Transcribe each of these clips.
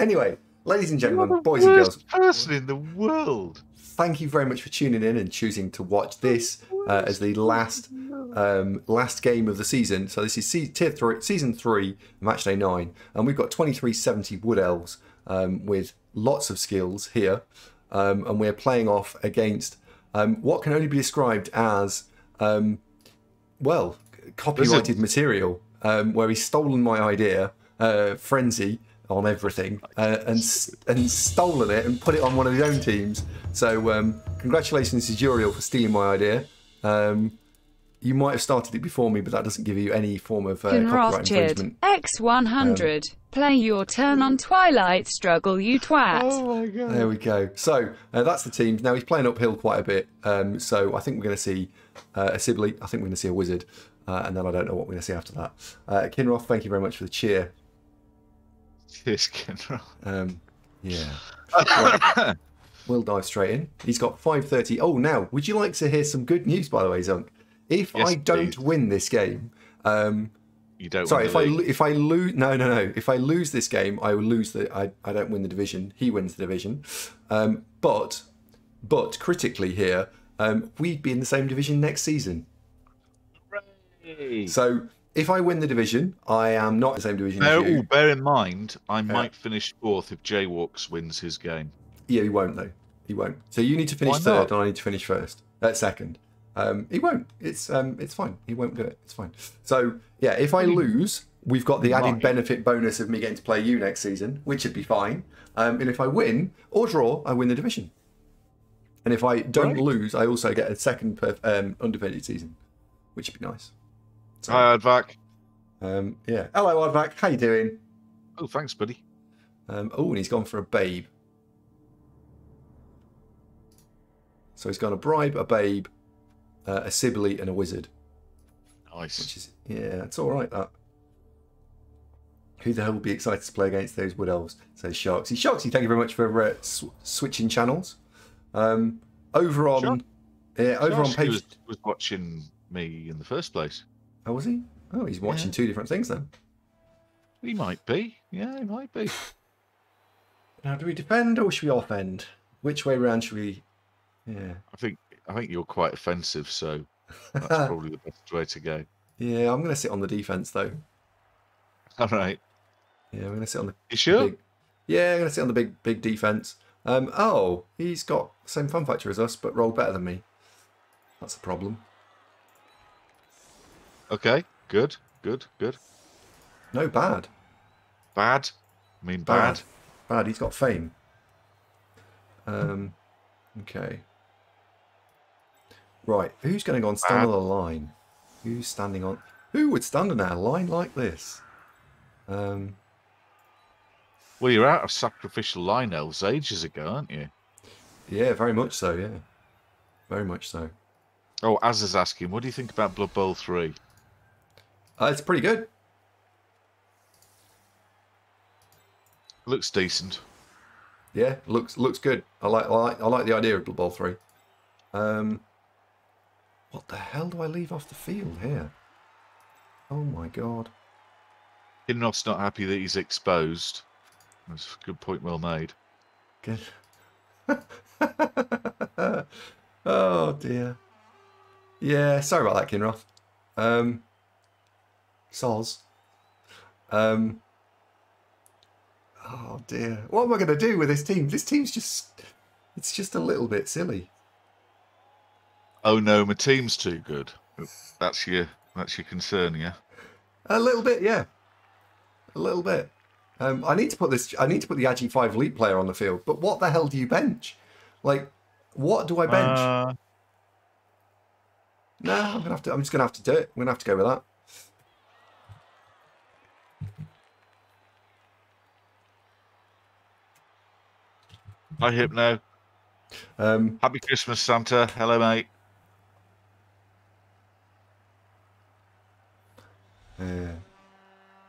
Anyway, ladies and gentlemen, boys and girls, person in the world. thank you very much for tuning in and choosing to watch this uh, as the last um, last game of the season. So this is se- tier three, season three, match day nine, and we've got twenty three seventy wood elves um, with lots of skills here, um, and we're playing off against um, what can only be described as um, well copyrighted material, um, where he's stolen my idea, uh, frenzy on everything, uh, and and stolen it and put it on one of his own teams. So um, congratulations to Juriel for stealing my idea. Um, you might have started it before me, but that doesn't give you any form of uh, copyright infringement. X100. Play your turn on Twilight Struggle, you twat. Oh my god. There we go. So uh, that's the team. Now he's playing uphill quite a bit. Um, so I think we're going to see uh, a Slibli. I think we're going to see a Wizard. Uh, and then I don't know what we're going to see after that. Uh, Kinroth, thank you very much for the cheer. Cheers, Kenra. Um, yeah. Right. We'll dive straight in. He's got 5.30. Oh, now, would you like to hear some good news, by the way, Zunk? If Yes, I don't please. win this game, um, You don't. sorry, if I if I lose, no, no, no. If I lose this game, I will lose the. I, I don't win the division. He wins the division. Um, but but critically here, um, we'd be in the same division next season. Hooray. So if I win the division, I am not in the same division Bear, as you. ooh, bear in mind, I might finish fourth if Jaywox wins his game. Yeah, he won't though. He won't. So you need to finish Why third, not? and I need to finish first. Uh, second. Um, he won't. It's um, it's fine. He won't do it. It's fine. So yeah, if I lose, we've got the added benefit bonus of me getting to play you next season, which would be fine. Um, and if I win or draw, I win the division. And if I don't Right. lose, I also get a second per, um, undefeated season, which would be nice. So, Hi, Advac. um, yeah. Hello, Advac. How you doing? Oh, thanks, buddy. Um, oh, and he's gone for a babe. So he's gone a bribe, a babe, uh, a Slibli, and a wizard. Nice. Which is yeah, it's all right. That. Who the hell will be excited to play against those wood elves? Says Sharksy. Sharksy, thank you very much for uh, sw- switching channels. Um, over on, Sure. yeah, over on page. was, was watching me in the first place. Oh, was he? Oh, he's watching Yeah. two different things then. He might be. Yeah, he might be. Now, do we defend or should we offend? Which way round should we? Yeah. I think I think you're quite offensive, so that's probably the best way to go. Yeah, I'm going to sit on the defense though. All right. Yeah, I'm going to sit on the You sure? Big, yeah, I'm going to sit on the big, big defense. Um, oh, he's got the same fun factor as us, but rolled better than me. That's a problem. Okay. Good. Good. Good. No, bad. Bad. I mean bad. Bad. Bad. He's got fame. Um, okay. Right. Who's going to go and stand Bad. on the line? Who's standing on? Who would stand on our line like this? Um, Well, you're out of sacrificial line elves ages ago, aren't you? yeah, very much so. Yeah, very much so. Oh, Az is asking, what do you think about Blood Bowl 3? Uh, it's pretty good. Looks decent. Yeah, looks looks good. I like I like I like the idea of Blood Bowl three. Um, what the hell do I leave off the field here? Oh my god! Kinroth's not happy that he's exposed. That's a good point, well made. Good. oh dear. Yeah, sorry about that, Kinroth. Um, soz. Um. Oh dear. What am I going to do with this team? This team's just. It's just a little bit silly. Oh no, my team's too good. That's your that's your concern, yeah. A little bit, yeah. A little bit. Um, I need to put this. I need to put the Agi Five Elite player on the field. But what the hell do you bench? Like, what do I bench? Uh, no, I'm gonna have to. I'm just gonna have to do it. I'm gonna have to go with that. Hi Hypno. Um, Happy Christmas, Santa. Hello, mate. yeah.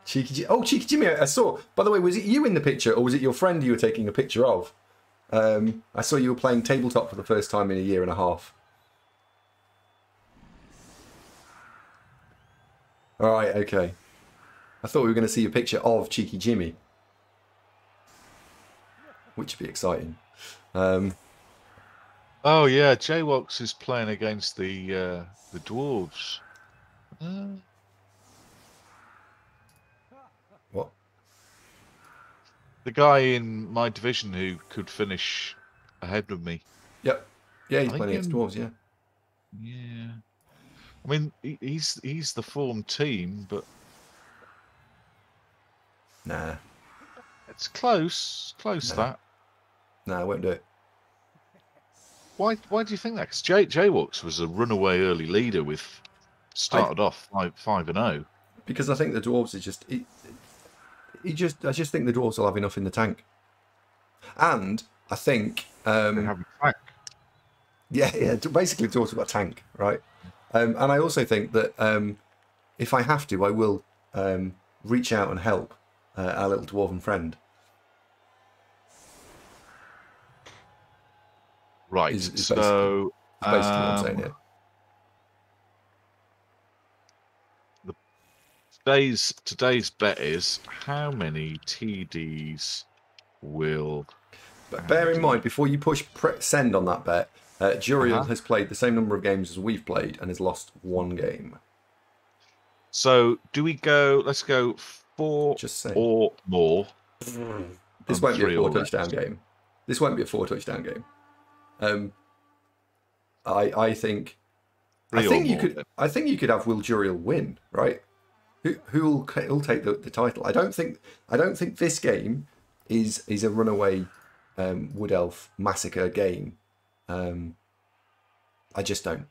Cheeky. Oh, Cheeky Jimmy. I saw. By the way, was it you in the picture, or was it your friend you were taking a picture of? Um, I saw you were playing tabletop for the first time in a year and a half. All right. Okay. I thought we were going to see a picture of Cheeky Jimmy. Which would be exciting. Um, Oh yeah, Jaywox is playing against the uh, the dwarves. Uh, what? the guy in my division who could finish ahead of me. Yep. Yeah, he's I playing against dwarves. Yeah. Yeah. I mean, he's he's the form team, but Nah, it's close, close No. that. No, I won't do it. Why why do you think that? Because Jay Jaywox was a runaway early leader with started off five five and oh. zero. because I think the dwarves are just. He, he just, I just think the dwarves will have enough in the tank, and I think, They um, have a tank. yeah, yeah, basically the dwarves have got a tank, right? Um, and I also think that um, if I have to, I will um, reach out and help uh, our little dwarven friend. Right. is- is so That's basically what I'm um, saying here. Today's today's bet is how many TDs will But bear in mind, before you push pre- send on that bet, uh, Juriel Uh-huh. has played the same number of games as we've played and has lost one game. So do we go? Let's go four Just saying. or more. This won't be a four or less. touchdown game. This won't be a four touchdown game. Um, I I think I Three or think you more, could then. I think you could have Will Juriel win, right? Who who'll who'll take the, the title? I don't think I don't think this game is is a runaway um, Wood Elf massacre game. Um, I just don't.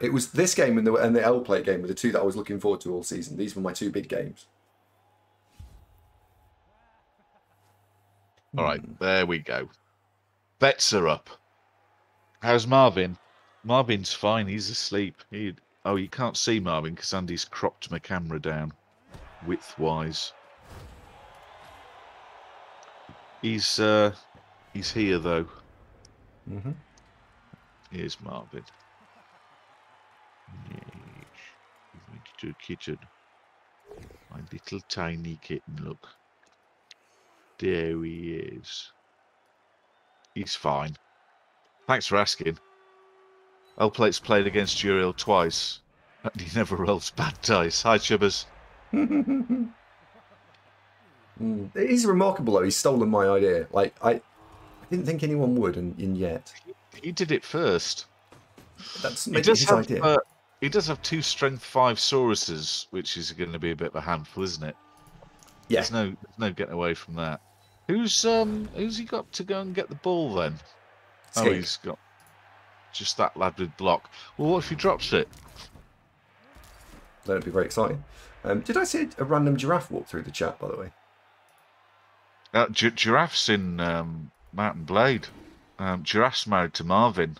It was this game and the and the L play game were the two that I was looking forward to all season. These were my two big games. All right, there we go. Bets are up. How's Marvin? Marvin's fine. He's asleep. He oh, you can't see Marvin because Andy's cropped my camera down, width wise. He's uh, he's here though. Mm-hmm. Here's Marvin. He went to the kitchen. My little tiny kitten, look. There he is. He's fine. Thanks for asking. L-Plate's played against Uriel twice, and he never rolls bad dice. Hi, Chubbers. Mm. It is remarkable though. He's stolen my idea. Like I, I didn't think anyone would, and, and yet He did it first. that's He does his have idea. uh, he does have two strength five Sauruses, which is going to be a bit of a handful, isn't it? yeah, There's no there's no getting away from that. Who's um who's he got to go and get the ball then? Oh, he's got just that lad with block. Well, what if he drops it? that'd be very exciting. Um, did I see a random giraffe walk through the chat? By the way, Uh, Gi- Giraffe's in um, Mount & Blade. Um, Giraffe's married to Marvin,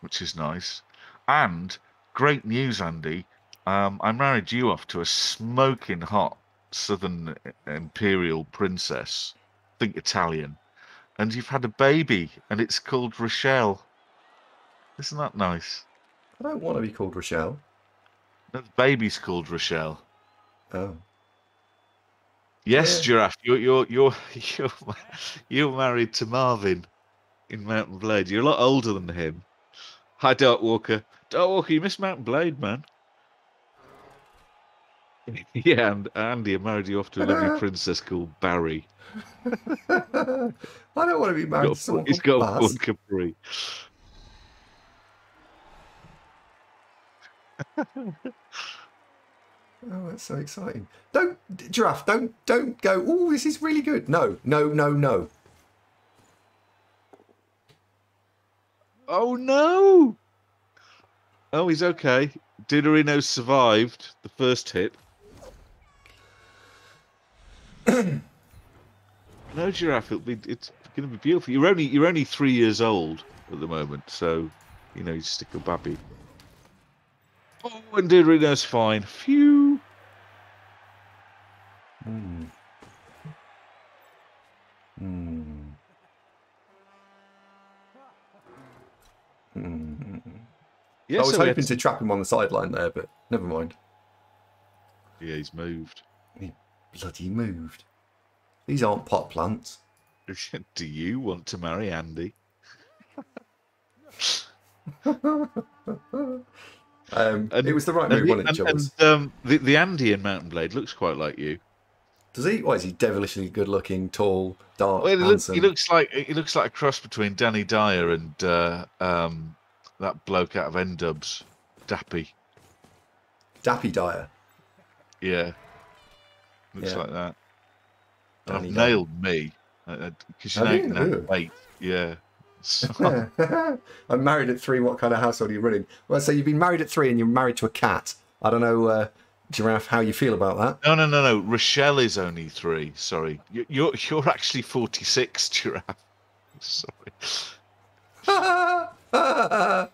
which is nice. And great news, Andy. Um, I married you off to a smoking hot Southern Imperial princess, think Italian, and you've had a baby, and it's called Rochelle. Isn't that nice? I don't want to be called Rochelle. No, the baby's called Rochelle. Oh, Yes, Yeah. giraffe. You're you're you're you're you're married to Marvin in Mount & Blade. You're a lot older than him. Hi, Dark Walker. Dark Walker, you missed Mount & Blade, man. yeah, and Andy, I married you off to a lovely princess called Barry. I don't want to be married to someone he's got full Capri. Oh, that's so exciting! Don't giraffe. Don't don't go. Oh, this is really good. No, no, no, no. Oh no! Oh, he's okay. Dinorino survived the first hit. no giraffe. It'll be. It's going to be beautiful. You're only. You're only three years old at the moment, so you know you stick a babby. Oh, and Dinorino's fine. Phew. Hmm. Hmm. Hmm. Yeah, I was so hoping to some- trap him on the sideline there, but never mind. Yeah, he's moved. bloody moved. These aren't pot plants. Do you want to marry Andy? Um, And- it was the right move, the, wasn't it, and, Jules? and, um, the, the Andy in Mount & Blade looks quite like you. Does he? Why is he? Devilishly good-looking, tall, dark, Well, he, looks, he looks like he looks like a cross between Danny Dyer and uh, um, that bloke out of N-Dubz, Dappy. Dappy Dyer. Yeah, looks Yeah. like that. Danny I've nailed me because you Have know, you? know Yeah. So- I'm married at three. What kind of household are you running? Well, so you've been married at three, and you're married to a cat. I don't know, uh, Giraffe, how you feel about that. no, no, no, no. Rochelle is only three. Sorry, you're you're actually forty six, Giraffe. Sorry,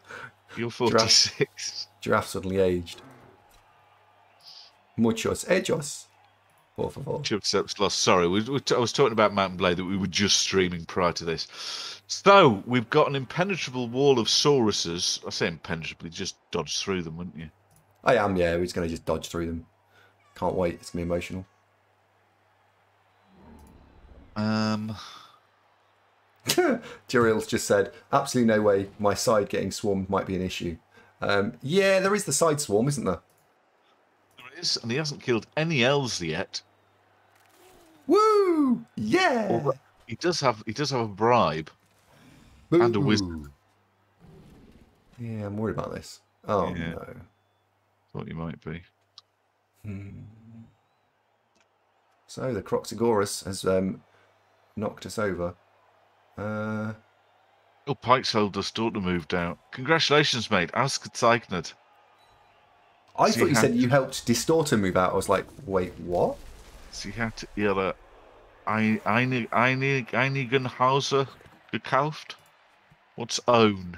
you're forty six. Giraffe suddenly aged. Muchos ellos. Por favor. Chips Ups lost. Sorry, we, we, I was talking about Mount & Blade that we were just streaming prior to this. So we've got an impenetrable wall of Sauruses. I say impenetrably, just dodge through them, wouldn't you? I am, yeah. We're just going to just dodge through them. Can't wait. It's going to be emotional. Um, Jiril's just said, absolutely no way my side getting swarmed might be an issue. Um, yeah, there is the side swarm, isn't there? there is, and he hasn't killed any elves yet. Woo! Yeah! Although He does have he does have a bribe. and a wizard. Yeah, I'm worried about this. Oh, Yeah. no. Thought you might be. So the Croxagorus has um, knocked us over. Uh, Oh, Pike's eldest daughter moved out. Congratulations, mate. Ausgezeichnet. I So thought you had- said you helped Distorter move out. I was like, wait, what? Sie hat ihre ein, einig, einig, einigen Hauser gekauft. What's own?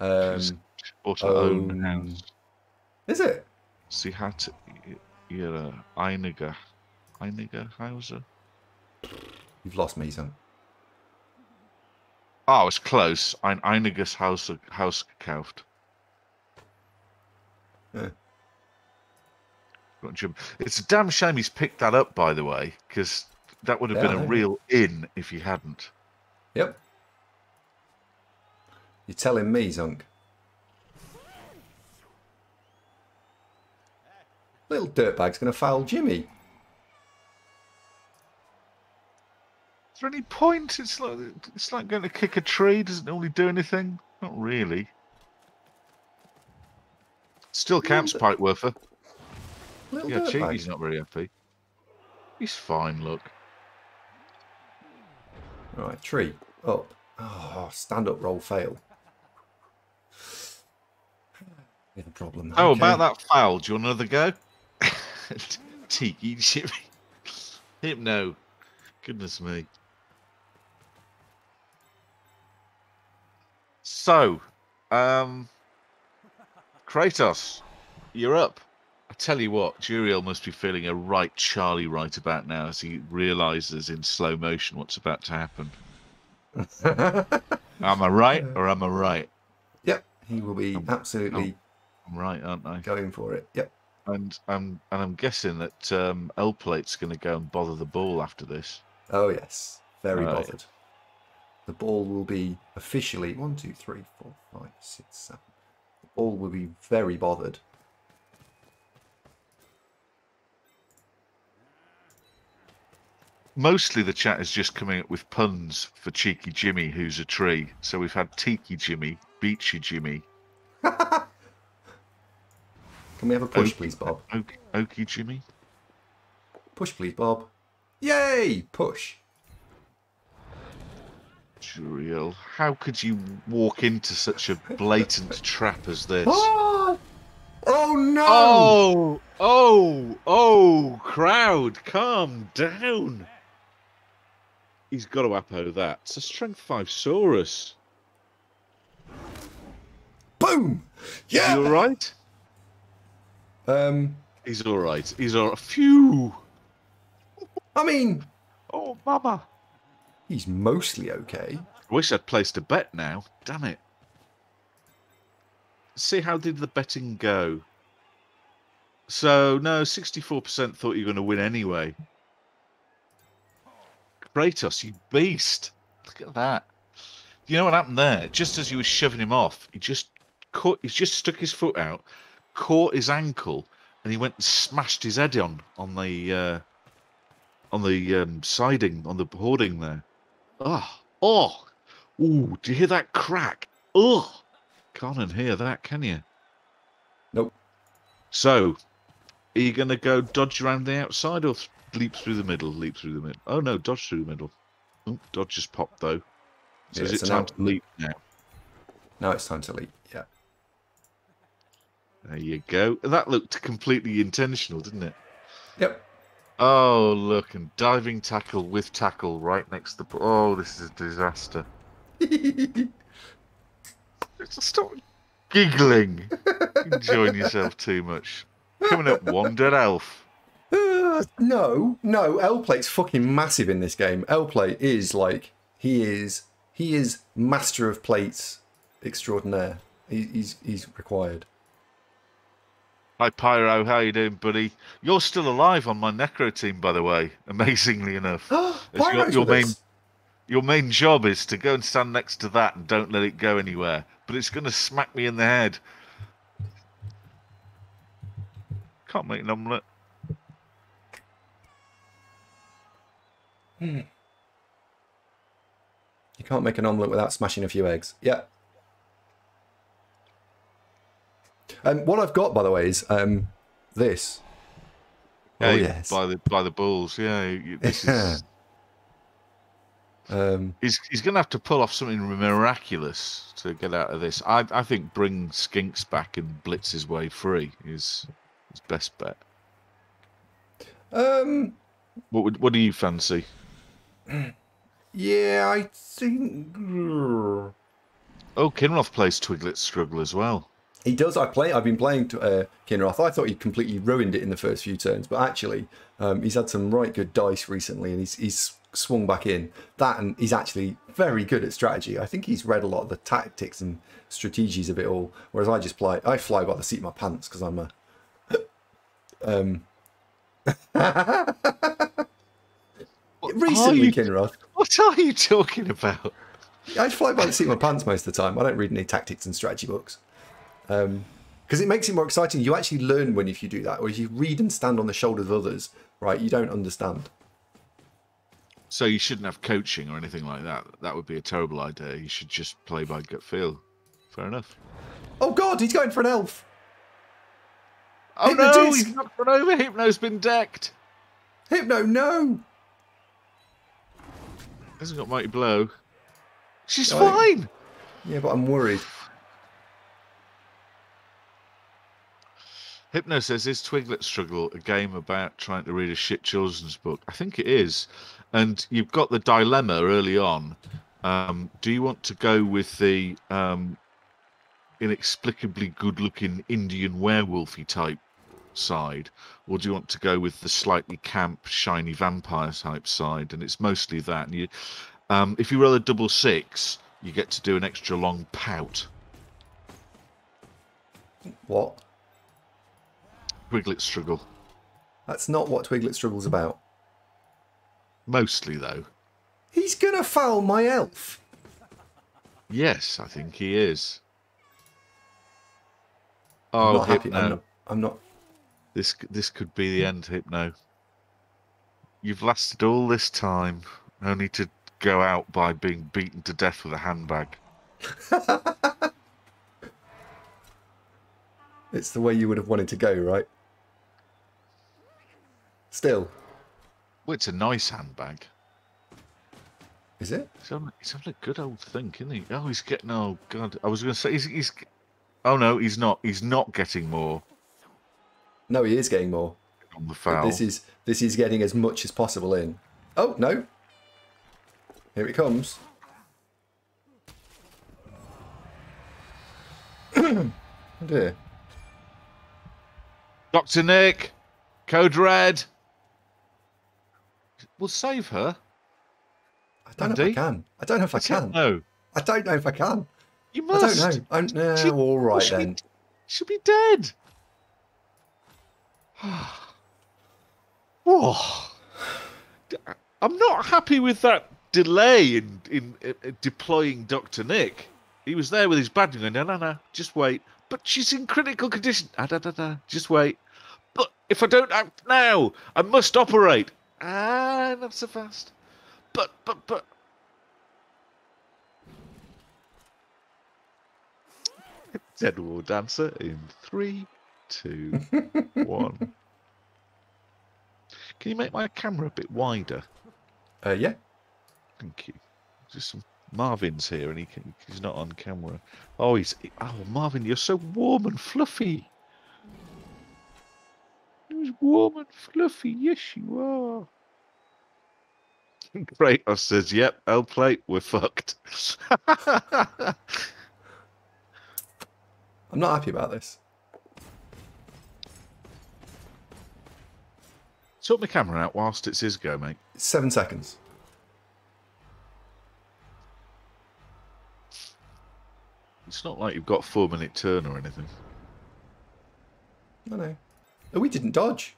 Um, bought her own own. house. is it? Sie hat ihre einige, einige Hauser. You've lost me, son. Ah, oh, it's close. Ein einiges Haus, Haus gekauft. Yeah. Got Jim- It's a damn shame he's picked that up, by the way, because that would have Yeah, been a real in if he hadn't. Yep. You're telling me, Zunk. Little dirtbag's going to foul Jimmy. There any point? It's like it's like going to kick a tree. Doesn't normally do anything. Not really. Still counts, Pike Werfer. Little Yeah, dirtbag. Cheeky's not very happy. He's fine. Look. Right, tree. Up. Oh, stand up roll fail. We have a problem. Oh, Okay. about that foul. Do you want another go? Tiki Jimmy. Hypno. Goodness me. So, um, Kratos, you're up. I tell you what, Juriel must be feeling a right Charlie right about now as he realizes in slow motion what's about to happen. Am I right or am I right? Yep, he will be absolutely I'm right, aren't I? going for it. Yep. And I'm and I'm guessing that um, L Plate's going to go and bother the ball after this. Oh yes, very Right. bothered. The ball will be officially one, two, three, four, five, six, seven. The ball will be very bothered. Mostly the chat is just coming up with puns for Cheeky Jimmy, who's a tree. So we've had Tiki Jimmy, Beachy Jimmy, Can we have a push, please, Bob? Oak, Oaky Jimmy. Push, please, Bob. Yay! Push. Juriel, how could you walk into such a blatant trap as this? Oh! Oh no! Oh, oh, oh, crowd, calm down. He's got to uppo that. It's a strength five Saurus. Boom! Yeah. You all right? Um, He's all right. He's all right. Phew. I mean, Oh, mama. He's mostly okay. I wish I'd placed a bet now. Damn it. See how did the betting go? So no, sixty-four percent thought you were going to win anyway. Kratos, you beast! Look at that. You know what happened there? Just as you were shoving him off, he just caught. He just stuck his foot out, caught his ankle, and he went and smashed his head on on the uh, on the um, siding on the hoarding there. Oh, oh, ooh! Do you hear that crack? Oh, can't hear that, can you? Nope. So, are you going to go dodge around the outside or leap through the middle? Leap through the middle. Oh no, dodge through the middle. Oh, dodge just popped though. So Yeah, is it so time now- to leap now? Now it's time to leap. Yeah. There you go. That looked completely intentional, didn't it? Yep. Oh, look, and diving tackle with tackle right next to the. Oh, this is a disaster. Stop giggling. Enjoying yourself too much. Coming up, one dead elf. Uh, no, no. L plate's fucking massive in this game. L plate is like he is he is master of plates extraordinaire. He, he's he's required. Hi, Pyro. How you doing, buddy? You're still alive on my Necro team, by the way. Amazingly enough. Your, your main us. your main job is to go and stand next to that and don't let it go anywhere. But it's going to smack me in the head. Can't make an omelette. Hmm. You can't make an omelette without smashing a few eggs. Yeah. Um, what I've got, by the way, is um, this. Oh yes. By the by the balls. Yeah. This is, Um, he's he's going to have to pull off something miraculous to get out of this. I I think bring Skinks back and blitz his way free is his best bet. um, What would what do you fancy? yeah, I think Oh, Kinroth plays Twiglet Struggle as well. He does. I play. I've been playing uh, Kinroth. I thought he completely ruined it in the first few turns, but actually, um, he's had some right good dice recently, and he's he's swung back in that, and he's actually very good at strategy. I think he's read a lot of the tactics and strategies of it all, whereas I just fly. I fly by the seat of my pants because I'm a. um. Recently, you- Kinroth. What are you talking about? I fly by the seat of my pants most of the time. I don't read any tactics and strategy books. Um, because it makes it more exciting. You actually learn when if you do that, or if you read and stand on the shoulders of others, right? You don't understand. So you shouldn't have coaching or anything like that. That would be a terrible idea. You should just play by gut feel. Fair enough. Oh God, he's going for an elf. Oh the no, disc. he's not run over. Hypno's been decked. Hypno, no. Hasn't got mighty blow. She's fine. Yeah, but I'm worried. Hypno says, "Is Twiglet Struggle a game about trying to read a shit children's book?" I think it is, and you've got the dilemma early on. Um, do you want to go with the um, inexplicably good-looking Indian werewolfy type side, or do you want to go with the slightly camp, shiny vampire type side? And it's mostly that. And you, um, if you roll a double six, you get to do an extra long pout. What? Twiglet Struggle, That's not what Twiglet struggles about. mostly though. He's gonna foul my elf. Yes, I think he is. I'm Oh, not happy. Hypno. I'm not. I'm not. This this could be the end, Hypno. You've lasted all this time, only to go out by being beaten to death with a handbag. It's the way you would have wanted to go, right? Still, Well, it's a nice handbag. is it? He's having, he's having a good old think, isn't he? Oh, he's getting. Oh God, I was going to say he's, he's. Oh no, he's not. He's not getting more No, he is getting more. on the foul. This is this is getting as much as possible in. Oh no! Here it comes. oh dear. Doctor Nick, Code Red. We'll save her. I don't know if I can. I don't know if I can. No, I don't know if I can. you must. I don't know. I'm no, She- all right she'll be- then. She'll be dead. Oh, I'm not happy with that delay in, in, in deploying Dr. Nick. He was there with his badge and going, no, no, no, just wait. But she's in critical condition. Ah, da, da, da, just wait. But if I don't act now, I must operate. Ah, not so fast. But, but, but. Dead War Dancer in three, two, one. Can you make my camera a bit wider? Uh, yeah. Thank you. Just some Marvin's here, and he can, he's not on camera. Oh, he's oh Marvin, you're so warm and fluffy. You're warm and fluffy. Yes, you are. Kratos says, "Yep, I'll play. we're fucked." I'm not happy about this. Sort my camera out whilst it's his go, mate. Seven seconds. It's not like you've got a four minute turn or anything. No, no. Oh, we didn't dodge.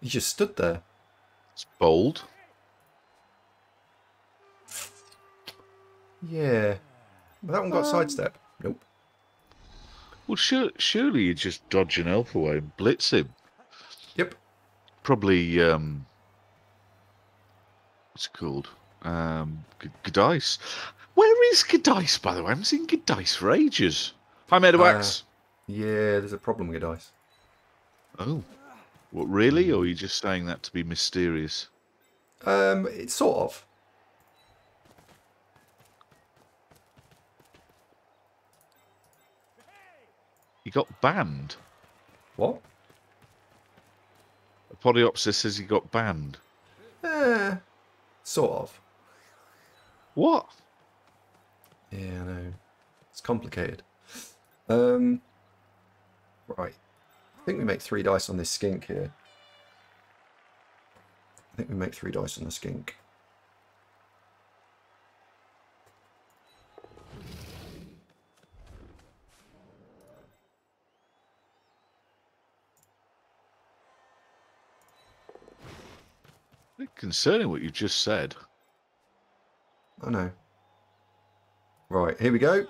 He just stood there. It's bold. Yeah. Well, that one got Um, sidestep. Nope. Well, sure, surely you just dodge an elf away and blitz him. Yep. Probably, um, what's it called? Um, Gdice. Where is Gdice, by the way? I haven't seen Gdice for ages. Hi, Medawax. Yeah, there's a problem with dice. oh. What, really? Or are you just saying that to be mysterious? Um, it's sort of. He got banned. What? Podiopsis says he got banned. Eh, sort of. What? Yeah, I know. It's complicated. Um, right. I think we make three dice on this skink here. I think we make three dice on the skink. concerning what you just said. I know. Right, here we go.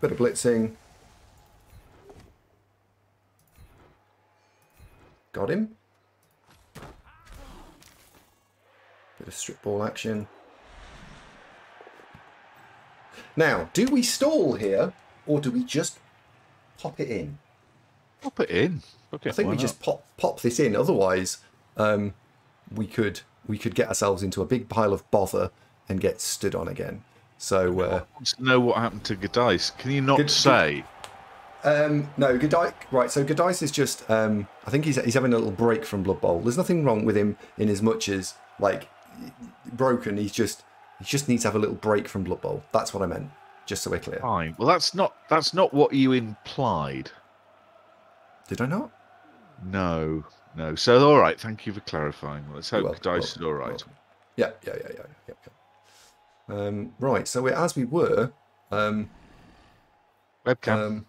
Bit of blitzing. Got him. Bit of strip ball action. Now, do we stall here, or do we just pop it in? Pop it in. Okay, I think we not? just pop pop this in. Otherwise, um, we could we could get ourselves into a big pile of bother and get stood on again. So uh, wants to know what happened to Gadice. Can you not Good- say? Um, no, Godice. Right, so Godice is just. Um, I think he's he's having a little break from Blood Bowl. There's nothing wrong with him in as much as like broken. He's just he just needs to have a little break from Blood Bowl. That's what I meant. Just so we're clear. Fine. Well, that's not that's not what you implied. Did I not? No, no. So all right. Thank you for clarifying. Let's hope Well, Gadice well, is all right. well. Yeah, yeah, yeah, yeah, yeah. yeah. Um, right, so we're as we were. Um, Webcam. um,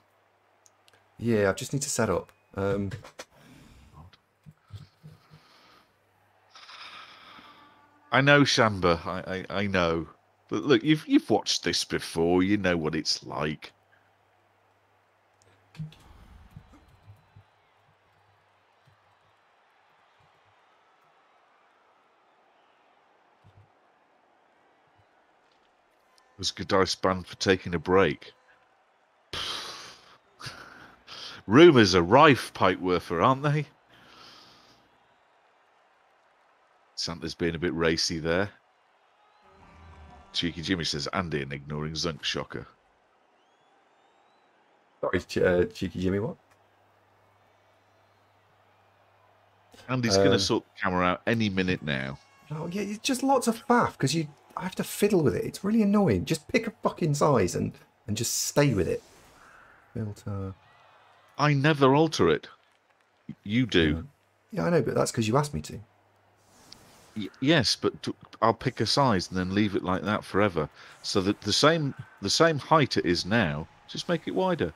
yeah, I just need to set up. Um, I know Shamba. I, I I know. But look, you've you've watched this before. You know what it's like. Was Gadice banned for taking a break? Rumours are rife, Pikeworther, aren't they? Santa's being a bit racy there. Cheeky Jimmy says Andy and ignoring Zunk Shocker. sorry, uh, cheeky Jimmy. What? Andy's going Uh, to sort the camera out any minute now. Oh yeah, it's just lots of faff because you I have to fiddle with it. It's really annoying. Just pick a fucking size and and just stay with it. Filter. I never alter it. You do. Yeah, yeah I know, but that's because you asked me to. Y yes, but to, I'll pick a size and then leave it like that forever. So that the same the same height it is now, just make it wider.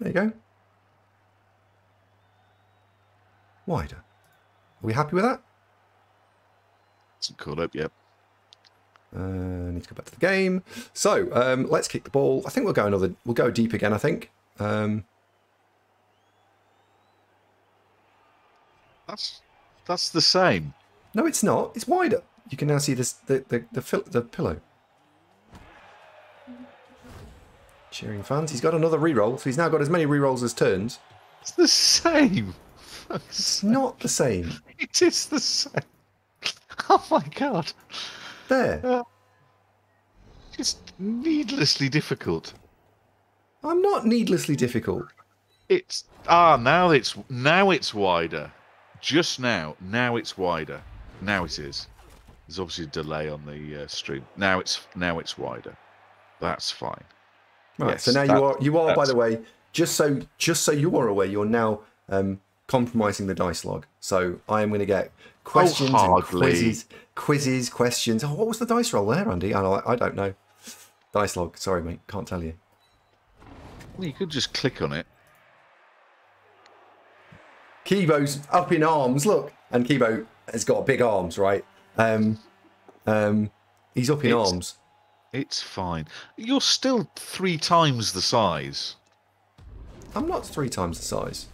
There you go. Wider. Are we happy with that? Hasn't caught up yet. Uh, need to go back to the game. So um, let's kick the ball. I think we'll go another. We'll go deep again. I think. Um, That's that's the same. no, it's not. It's wider. You can now see this the the the, the pillow. Cheering fans. He's got another re-roll, so he's now got as many re-rolls as turns. It's the same. It's not the same. It is the same. Oh my god. There. It's needlessly difficult. I'm not needlessly difficult. It's ah now it's now it's wider. Just now, now it's wider. Now it is. There's obviously a delay on the uh, stream. Now it's now it's wider. That's fine. Right. Yes, so now that- you are you are by the way, just so just so you are aware, you're now um, compromising the dice log. So I am going to get questions and quizzes, quizzes, questions. Oh, what was the dice roll there, Andy? I, I don't know. Dice log. Sorry, mate. Can't tell you. Well, you could just click on it. Kibo's up in arms. Look, and Kibo has got big arms, right? Um, um, he's up in It's- arms. It's fine. You're still three times the size. I'm not three times the size.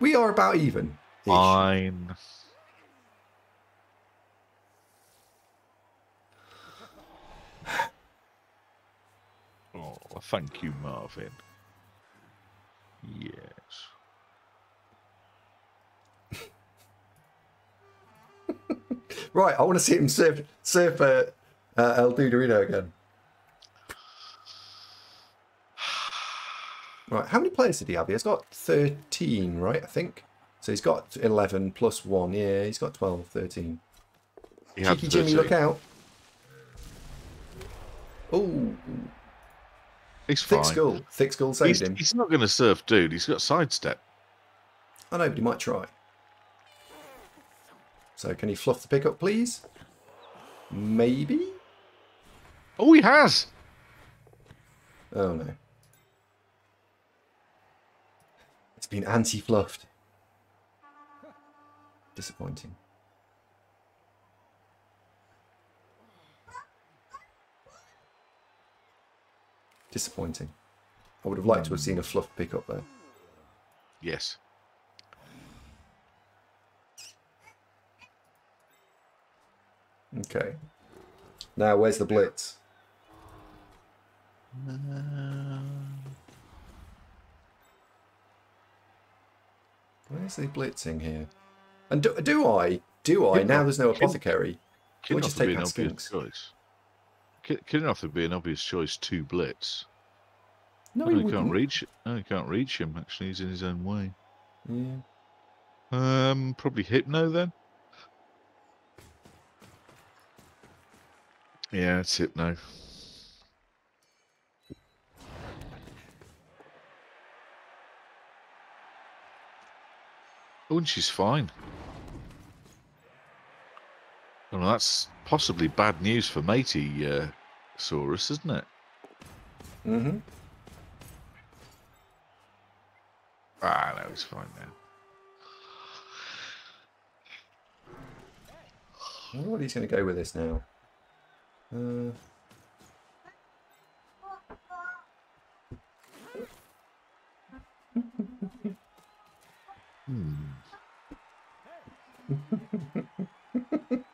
We are about even. Fine. Oh, thank you, Marvin. Yes. Right, I want to see him serve serve uh, uh, El Dudorino again. Right, how many players did he have? He's got 13, right, I think. So he's got 11 plus 1. Yeah, he's got 12, 13. He Cheeky Jimmy, look out. Oh, He's thick fine. skull. Thick skull saved He's, him. he's not going to surf, dude. He's got sidestep. I know, but he might try. So can he fluff the pickup, please? Maybe? Oh, he has. Oh no. It's been anti-fluffed. Disappointing. Disappointing. I would have liked to have seen a fluff pickup there. Yes. Okay. Now, where's the blitz? Um, Where's the blitzing here? And do, do I? Do I? Now there's no apothecary. Can we just would take be an that obvious skinks? choice. Ki- Kidnoff would be an obvious choice to blitz. No, he he can't reach. No, he can't reach him. Actually, he's in his own way. Yeah. Um, probably Hypno then. Yeah, it's Hypno. And she's fine. Well, that's possibly bad news for matey uh, Saurus, isn't it? Mm-hmm. Ah, no, he's fine now. I wonder what he's going to go with this now. Uh, Hmm.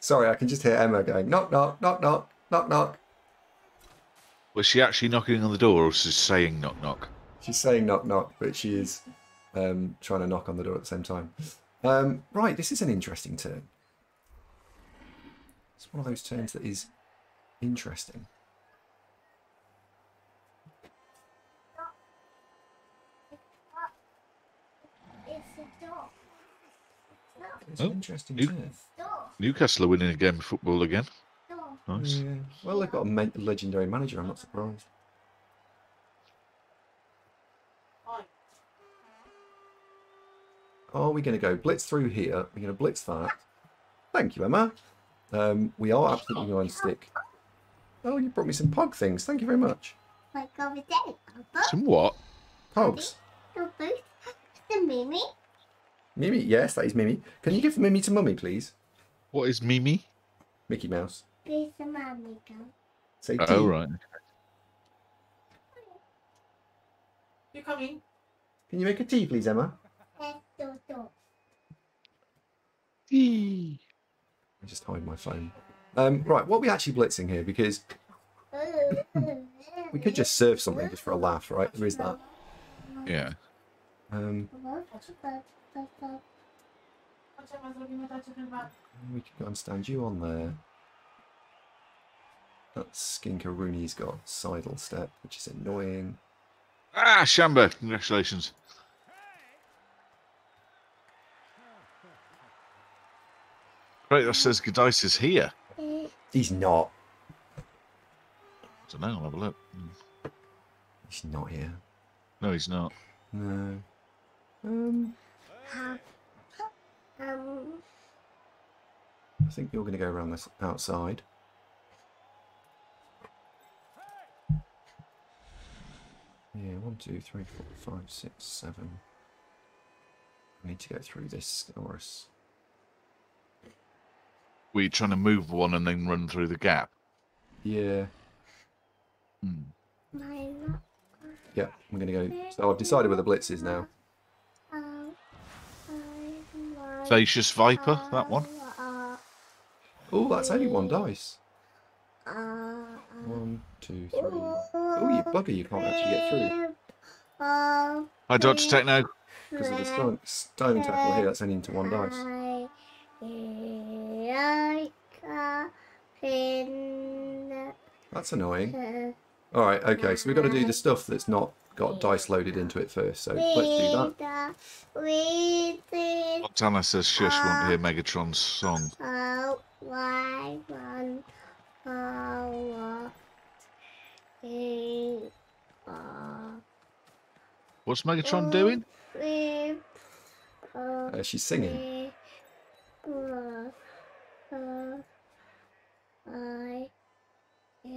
sorry, I can just hear Emma going knock knock knock knock knock knock. Was she actually knocking on the door, or was she saying knock knock? She's saying knock knock, but she is um, trying to knock on the door at the same time. Um, right, this is an interesting turn. It's one of those turns that is interesting. It's a dog. It's Oh, an interesting you- turn. Dog. Newcastle are winning a game of football again. Nice. Yeah. Well, they've got a ma- legendary manager. I'm not surprised. Are we going to go blitz through here? We're going to blitz that. Thank you, Emma. Um, we are absolutely going to stick. Oh, you brought me some pug things. Thank you very much. Like over there. Some what? Pugs. the booth. The Mimi. Mimi, yes, that is Mimi. Can you give Mimi to Mummy, please? What is Mimi? Mickey Mouse. Please, the mommy go. Say Oh, tea. right. You coming? Can you make a tea, please, Emma? Do do. I just hide my phone. Um, right, what are we actually blitzing here? Because we could just serve something just for a laugh, right? There is that. Yeah. Um, Zrobimy tacie we can go and stand you on there. That Skinker Rooney's got sidle step, which is annoying. Ah, Shamba. Congratulations. Great, that says Godice is here. He's not. I don't know, I'll have a look. He's not here. No, he's not. No. Um, Um, I think you're going to go around this outside. Yeah, one, two, three, four, five, six, seven. I need to go through this, Norris. Were you trying to move one and then run through the gap? Yeah, Hmm. yeah, I'm going to go. So I've decided where the blitz is now. Um, Facious Viper, that one. Uh, Oh, that's only one dice. uh, One, two, three. Oh, you bugger, you can't actually get through. Uh, Hi, Dr. Techno. Because of the stone, stone tackle here, that's only into one dice. I like a pin. That's annoying. Alright, okay, so we've got to do the stuff that's not got dice loaded into it first. So let's do that. With the Montana says shush, want to hear Megatron's song. uh, why one power in uh, What's Megatron doing? with uh, Uh, she's singing. uh, uh, I I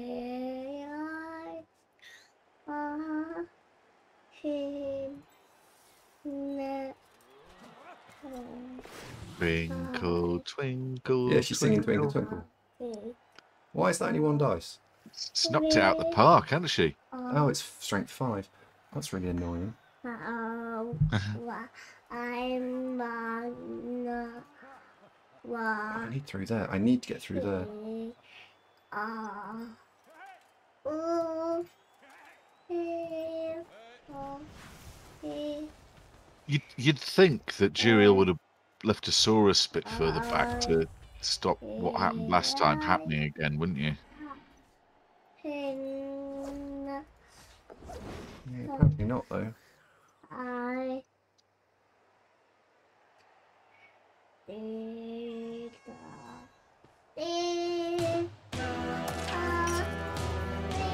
uh, him ne- Twinkle, twinkle. Yeah, she's singing Twinkle Twinkle. Why is that only one dice? Snubbed it out the park, hasn't she? Oh, it's strength five. That's really annoying. Oh, I'm on Oh, I need through there. I need to get through there. Ah. Ooh. You'd, you'd think that Juriel would have left a Saurus a bit further back to stop what happened last time happening again, wouldn't you? pin, Yeah, apparently not though. I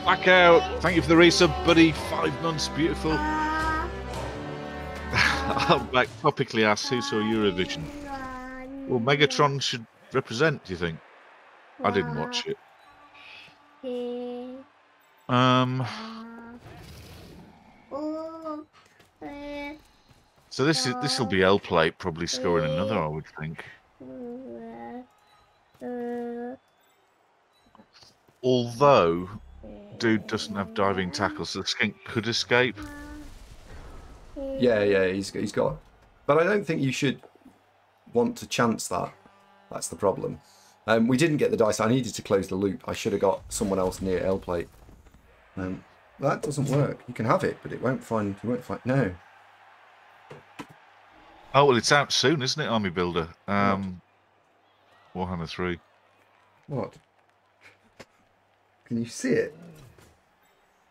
Back out. Thank you for the resub, buddy. Five months, beautiful. I'm back topically asks who saw Eurovision. Well, Megatron should represent. Do you think? I didn't watch it. Um. So this is this will be L plate probably scoring another. I would think. Although, dude doesn't have diving tackles, so the skink could escape. Yeah, yeah, he's he's got. But I don't think you should want to chance that. That's the problem. Um, we didn't get the dice. I needed to close the loop. I should have got someone else near L plate. Um, that doesn't work. You can have it, but it won't find. You won't find. No. Oh well, it's out soon, isn't it, Army Builder? Um, Warhammer Three. What? Can you see it?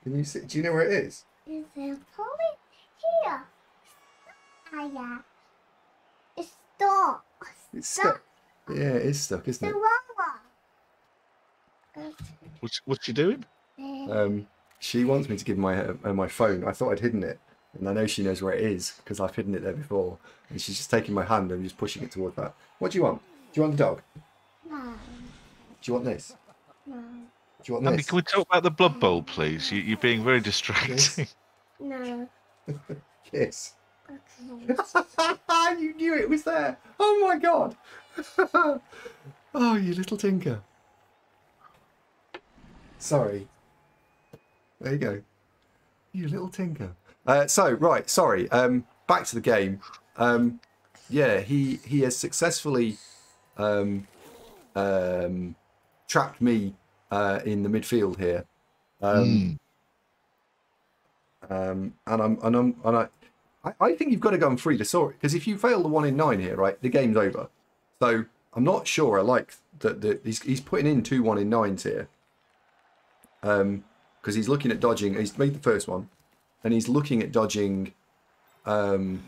Can you see? Do you know where it is? Is there probably here? Ah, yeah. It's stuck. It's stuck. Yeah, it is stuck, isn't The it? wrong one. What's what's she doing? Uh, Um, she wants me to give my her my phone. I thought I'd hidden it, and I know she knows where it is because I've hidden it there before. And she's just taking my hand and just pushing it toward that. What do you want? Do you want the dog? no. Do you want this? No. Do you want Andy, this? can we talk about the Blood Bowl, please? You, you're being very distracting. No. Yes. Okay. you knew it was there. Oh my god. oh, you little tinker. Sorry. There you go. You little tinker. Uh, so right, sorry. Um, back to the game. Um, yeah, he he has successfully um, um, trapped me uh, in the midfield here. Um, um, and I'm and I'm and I, I, I think you've got to go and free the sword because if you fail the one in nine here, right, the game's over. So I'm not sure I like that. that he's he's putting in two one in nines here. Um, because he's looking at dodging. He's made the first one, and he's looking at dodging. Um.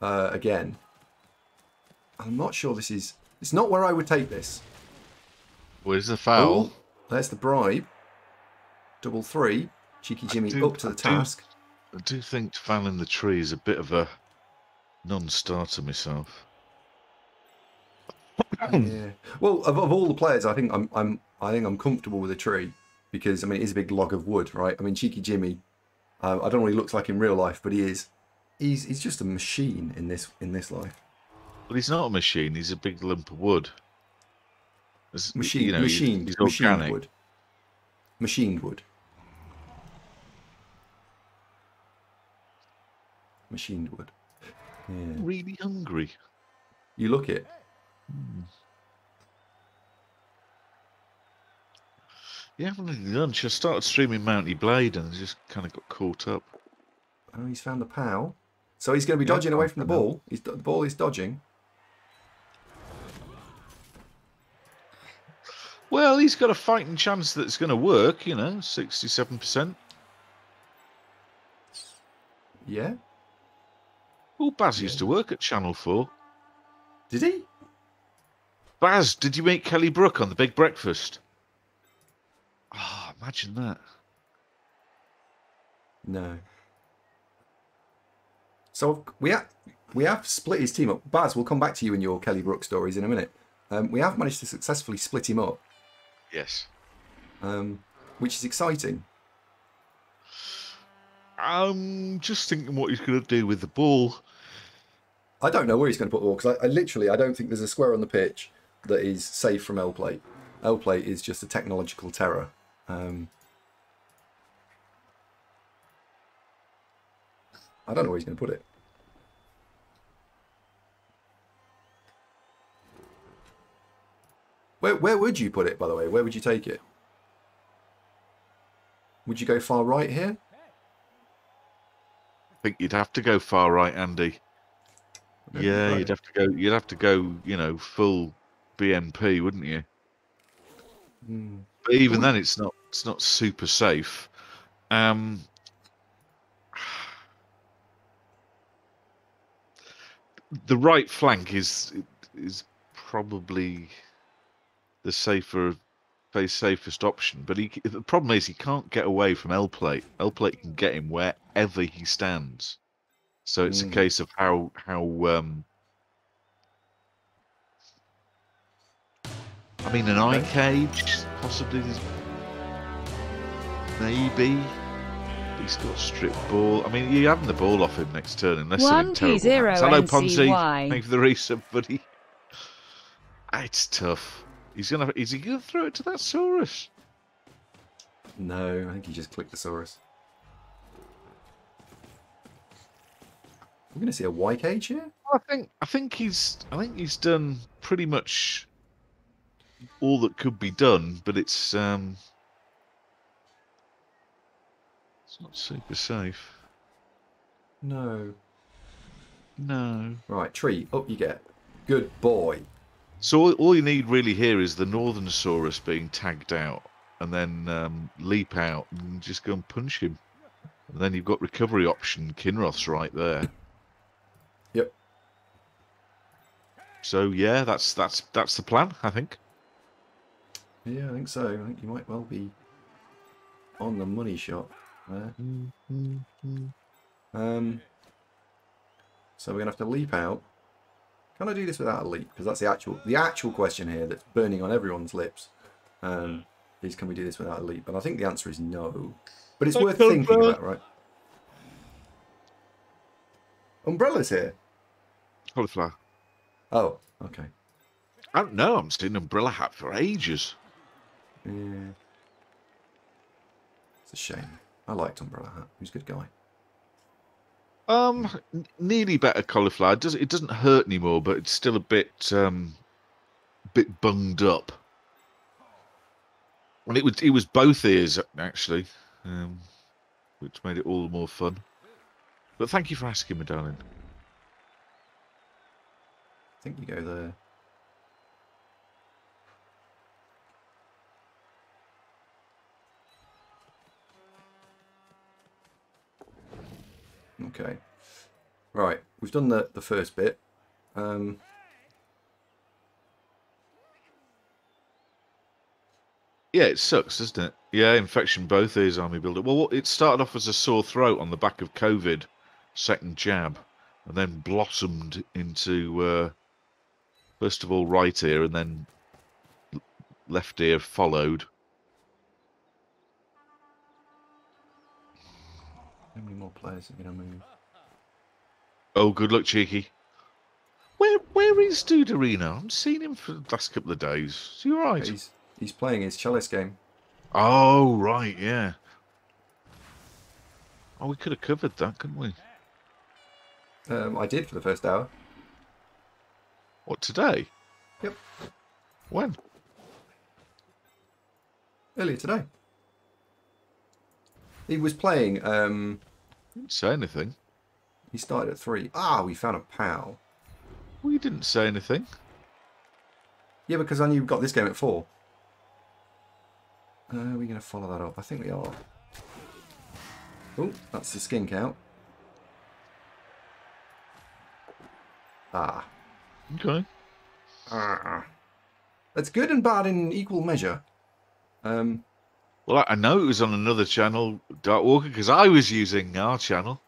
Uh, again. I'm not sure this is. It's not where I would take this. Where's the foul? Oh, there's the bribe. Double three. Cheeky Jimmy do- up to the I do- task. I do think fouling the tree is a bit of a non-starter myself. yeah. Well, of, of all the players, I think I'm I'm I think I'm comfortable with a tree because I mean it is a big log of wood, right? I mean Cheeky Jimmy, uh, I don't know what he looks like in real life, but he is. He's he's just a machine in this in this life. But he's not a machine. He's a big lump of wood. It's- Machine, you know, he's- machined, he's machined organic. wood. Machined wood. Machined wood. Yeah. Really hungry. You look it. Hmm. Yeah, I haven't had lunch. I started streaming Mount & Blade and just kind of got caught up. Oh, he's found the pal. So he's going to be Yeah, dodging away from the the ball. He's, the ball is dodging. Well, he's got a fighting chance that it's going to work, you know, 67%. Yeah. Oh, Baz used to work at Channel 4. Did he? Baz, did you meet Kelly Brook on The Big Breakfast? Ah, imagine that. No. So we have we have split his team up. Baz, we'll come back to you in your Kelly Brook stories in a minute. Um, we have managed to successfully split him up, Yes. um, which is exciting. I'm just thinking what he's going to do with the ball. I don't know where he's going to put the ball because I, I literally I don't think there's a square on the pitch that is safe from L plate. L plate is just a technological terror. Um, I don't know where he's going to put it. Where where would you put it, by the way? Where would you take it? Would you go far right here? I think you'd have to go far right, Andy. Yeah, Right. you'd have to go. You'd have to go. You know, full BMP, wouldn't you? Hmm. But even then, it's not. It's not super safe. Um, the right flank is is probably the safer, the safest option. But he, the problem is he can't get away from L plate. L plate can get him wherever he stands. So it's Mm. a case of how how um. I mean, an eye cage possibly. Maybe. He's got a strip ball. I mean, you're having the ball off him next turn unless One P zero. Hello, Ponzi. Thank you for the resub, buddy. Ah, It's tough. He's gonna. Is he gonna throw it to that Saurus? No, I think he just clicked the Saurus. We're going to see a Y cage here? I think. I think he's. I think he's done pretty much all that could be done, but it's. um It's not super safe. No. No. Right, tree, up you get. Good boy. So all, all you need really here is the Northern Saurus being tagged out, and then um, leap out and just go and punch him. And then you've got recovery option. Kinroth's right there. Yep. So yeah, that's that's that's the plan. I think. Yeah, I think so. I think you might well be on the money shot there. Um, so we're going to have to leap out. Can I do this without a leap? Because that's the actual the actual question here that's burning on everyone's lips. Um, is can we do this without a leap? And I think the answer is no. But it's I worth thinking know. about, right? Umbrellas here. Cauliflower. Oh, okay. I don't know. I'm seen umbrella hat for ages. Yeah. It's a shame. I liked Umbrella Hat. He was a good guy. Um, nearly better cauliflower. It doesn't it doesn't hurt anymore, but it's still a bit um, bit bunged up. And it was it was both ears actually, um, which made it all the more fun. But thank you for asking me, darling. I think you go there. Okay. Right, we've done the, the first bit. Um, Yeah, it sucks, doesn't it? Yeah, infection both ears, army builder. Well, it started off as a sore throat on the back of COVID, second jab, and then blossomed into uh, first of all right ear, and then left ear followed. How many more players are going to move? Oh, good luck, cheeky. Where where is Duderino? I haven't seen him for the last couple of days. Is he all right? He's, he's playing his chalice game. Oh, right, yeah. Oh, we could have covered that, couldn't we? Um, I did for the first hour. What today? Yep. When? Earlier today. He was playing. Um, Didn't say anything. he started at three. Ah, we found a pal. We didn't say anything. Yeah, because I knew we got this game at four. Uh, are we going to follow that up? I think we are. Oh, that's the skin count. Ah. Okay. ah. That's good and bad in equal measure. Um, Well, I- know it was on another channel, Dark Walker, because I was using our channel.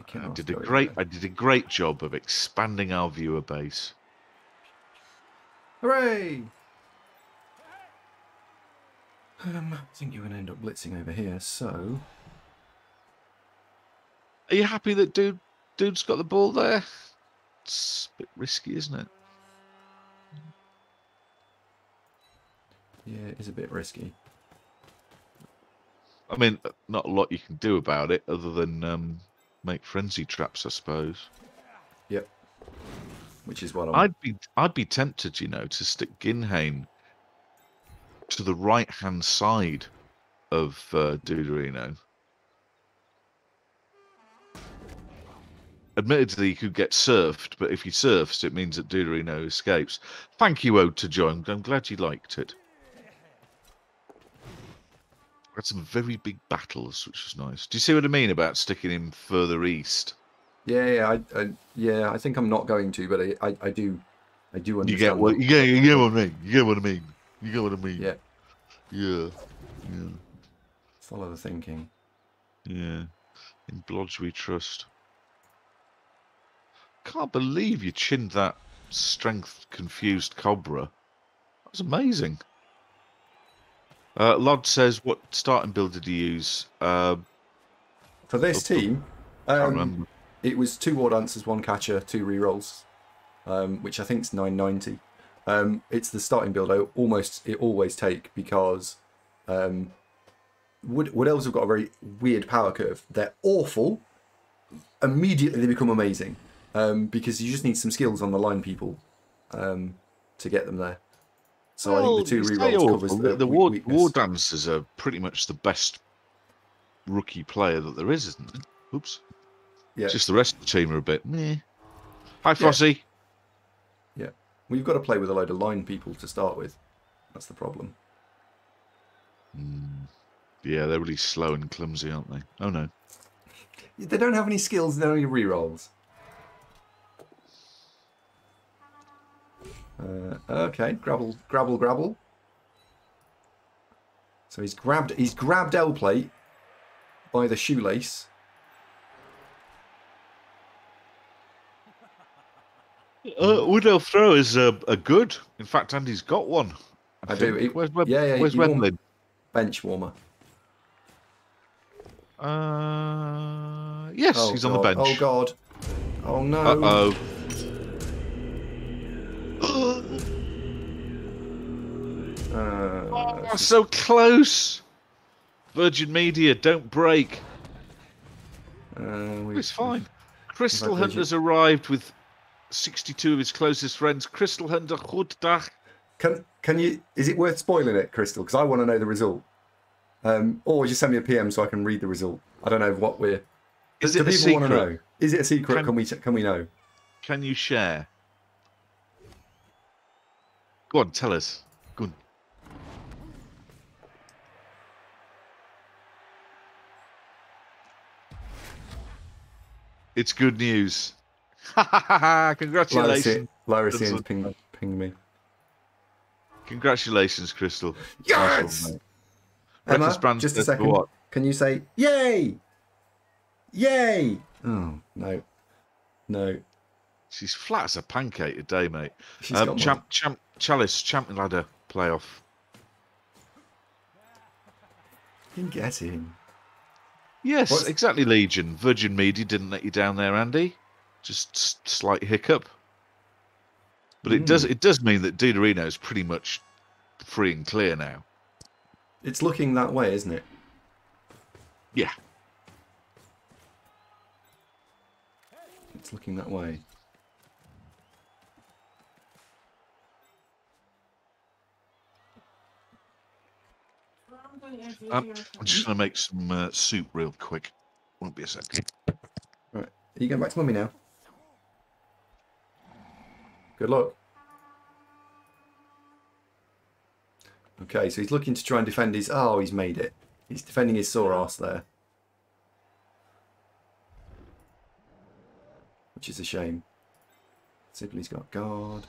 okay, I did a great. I did a great job of expanding our viewer base. Hooray! Um, I think you're going to end up blitzing over here, so... Are you happy that dude, dude's got the ball there? It's a bit risky, isn't it? Yeah, it is a bit risky. I mean, not a lot you can do about it other than um, make frenzy traps, I suppose. Yep. Which is what I'm... I'd be, I'd be tempted, you know, to stick Ginhane to the right-hand side of uh, Duderino. Admittedly, he could get surfed, but if he surfs, it means that Duderino escapes. Thank you, Ode to Join. I'm glad you liked it. Had some very big battles, which was nice. Do you see what I mean about sticking him further east? Yeah, yeah, I, I, yeah, I think I'm not going to, but I, I, I do, I do understand. You get what you get. You get what I mean. You get what I mean. You get what I mean. Yeah, Yeah. Yeah. follow the thinking. Yeah. In Blodge we trust. Can't believe you chinned that strength confused cobra. That was amazing. Uh, Lod says, "What starting build did you use?" Uh, For this team, um, it was two war dancers, one catcher, two rerolls, um, which I think is 990. Um, it's the starting build I almost it always take because um, Wood Wood Elves have got a very weird power curve. They're awful. Immediately they become amazing um, because you just need some skills on the line people um, to get them there. So I think the two you say rerolls covers the, the, the war, weakness. war dancers are pretty much the best rookie player that there is, isn't it? Oops. Yeah. Just the rest of the team are a bit meh. Hi, Frosty. Well, you've got to play with a load of line people to start with. That's the problem. Mm. Yeah, they're really slow and clumsy, aren't they? Oh no. They don't have any skills, they're only rerolls. Uh, okay, grabble, grabble, grabble. So he's grabbed, he's grabbed L plate by the shoelace. Uh, Wood Elf throwers are, a, good. In fact, Andy's got one. I do. He- Where's Web- yeah, yeah, Where's he? Bench warmer. Uh, yes, Oh, he's on the bench. Oh god. Oh no. Uh oh. Uh, Oh, so close. Virgin Media, don't break. uh, we- It's fine. Crystal Virgin- Hunter's arrived with 62 of his closest friends. Crystal Hunter, Goedendag. Can can you? Is it worth spoiling it, Crystal? Because I want to know the result. Um, or just send me a PM so I can read the result. I don't know what we're. Is do it a people want to know? Is it a secret? Can- Can, we can we know? Can you share? Go on, tell us. Go on. It's good news. Congratulations. Lyricians ping ping me. Congratulations, Crystal. Yes! Nice one. Emma, brand just a second. what? Can you say yay? Yay! Oh no, no. She's flat as a pancake today, mate. She's Um, got champ, champ, Chalice, Champion Ladder playoff. one. Get in. Yes, What's- exactly, Legion. Virgin Media didn't let you down there, Andy. Just slight hiccup. But it does Hmm. it does mean that Duderino is pretty much free and clear now. It's looking that way, isn't it? Yeah. It's looking that way. I'm doing it. I'm just going to make some uh, soup real quick. Won't be a second. Right. Are you going back to mummy now? Good luck. Okay, so he's looking to try and defend his. Oh, he's made it. He's defending his Saurus there. Which is a shame. Slibli's got guard.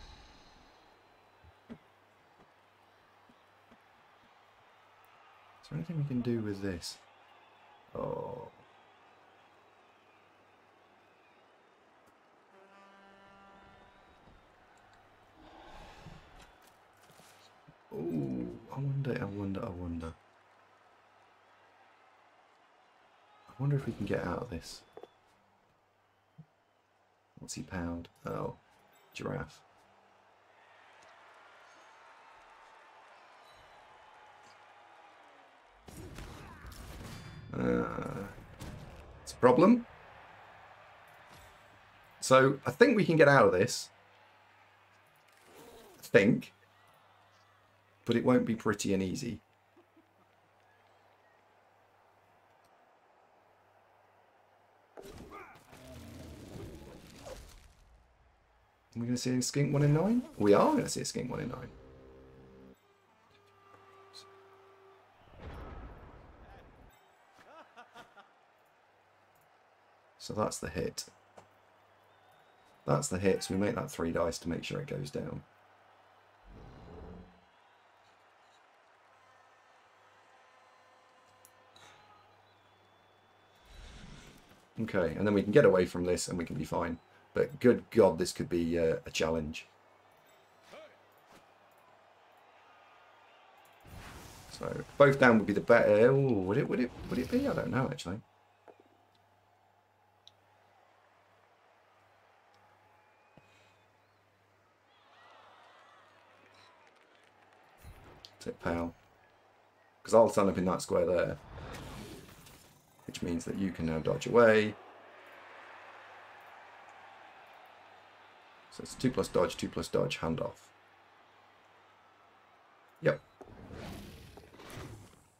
There anything we can do with this? Oh. Ooh, I wonder, I wonder, I wonder. I wonder if we can get out of this. What's he pound? Oh, giraffe. Uh, it's a problem. So I think we can get out of this. I think. But it won't be pretty and easy. Are we going to see a skink 1 in 9? We are going to see a skink 1 in 9. So that's the hit. That's the hit, so we make that 3 dice to make sure it goes down. Okay, and then we can get away from this and we can be fine. But good God, this could be uh, a challenge. So both down would be the better. Ooh, would it? Would it? Would it be? I don't know actually. Take pal, because I'll stand up in that square there, which means that you can now dodge away. So it's 2 plus dodge, 2 plus dodge, handoff. Yep.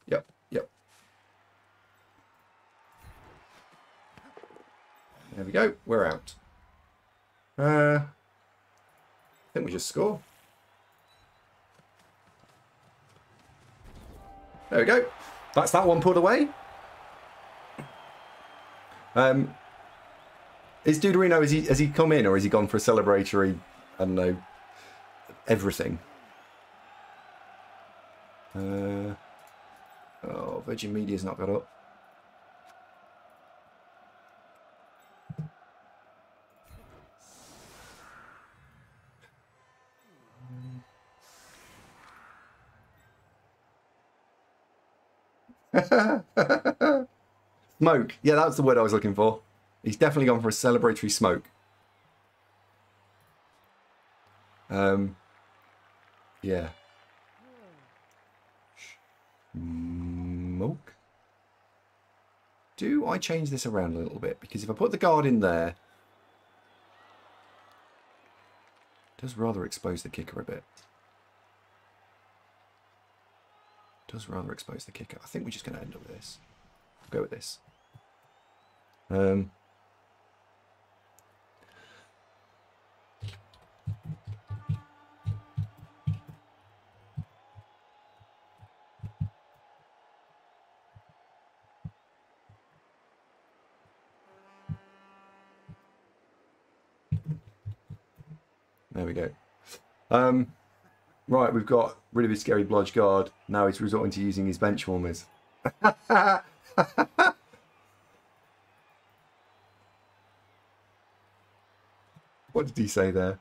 Yep, yep. There we go, we're out. Uh, I think we just score. There we go. That's that one pulled away. Um, is Duderino, has he, has he come in or has he gone for a celebratory, I don't know, everything? Uh, oh, Virgin Media's not got up. Smoke. Yeah, that's the word I was looking for. He's definitely gone for a celebratory smoke. Um, yeah. Smoke. Do I change this around a little bit? Because if I put the guard in there, does rather expose the kicker a bit. Does rather expose the kicker. I think we're just going to end up with this. Go with this. Um, There we go. Um, right, we've got rid of his scary blodge guard. Now he's resorting to using his bench warmers. what did he say there?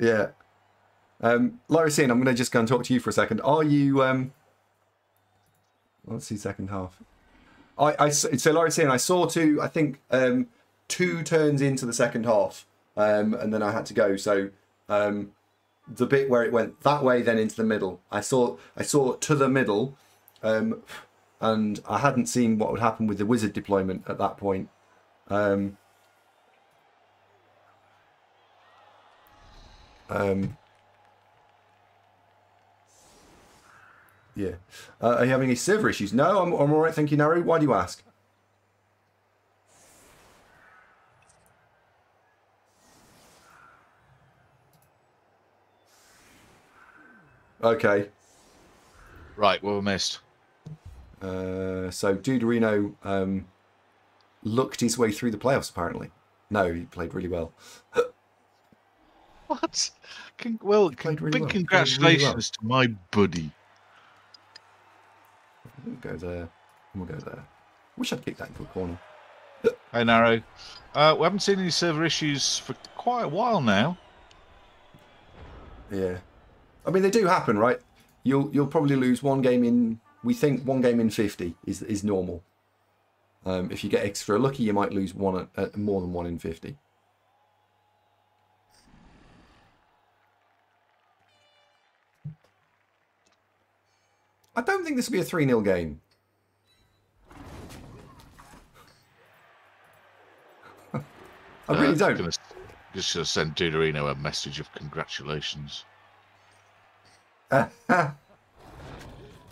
Yeah. Um, Lyricine, I'm going to just go and talk to you for a second. Are you... Um... Let's see second half. I, I so Lyricine, I saw two, I think... Um, two turns into the second half, um, and then I had to go. So um, the bit where it went that way, then into the middle, I saw I saw to the middle, um, and I hadn't seen what would happen with the wizard deployment at that point. Um, um, yeah. Uh, are you having any server issues? No, I'm, I'm all right. Thank you, Naru. Why do you ask? Okay. Right, what we missed? Uh, so Duderino um, looked his way through the playoffs. Apparently, no, he played really well. What? Con- well, Played really big well, played really congratulations to my buddy. We'll go there. We'll go there. Wish I'd kicked that into a corner. Hey, Narrow. Uh, we haven't seen any server issues for quite a while now. Yeah, I mean they do happen, right? You'll you'll probably lose one game in. We think one game in fifty is is normal. Um, if you get extra lucky, you might lose one at more than one in fifty. I don't think this will be a 3 0 game. I really Uh, don't. Gonna, just gonna send Duderino a message of congratulations. oh,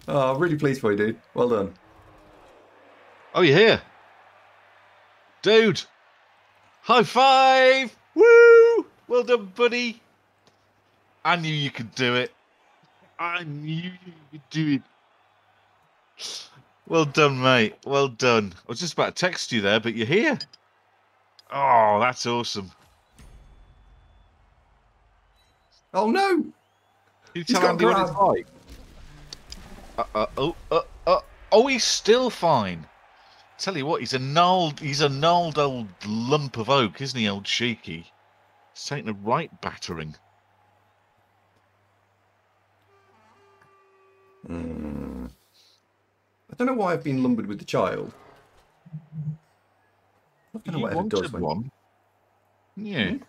I'm really pleased for you, dude. Well done. Oh, you're here, dude. High five! Woo! Well done, buddy. I knew you could do it. I knew you could do it. Well done, mate. Well done. I was just about to text you there, but you're here. Oh, that's awesome. Oh no! He's tell got Andy what it's like? Uh, uh, oh, uh, uh, oh, he's still fine. Tell you what, he's a gnarled, he's a gnarled old lump of oak, isn't he, old Shaky? He's taking a right battering. Hmm. I don't know why I've been lumbered with the child. I don't know You what does when one. Yeah. it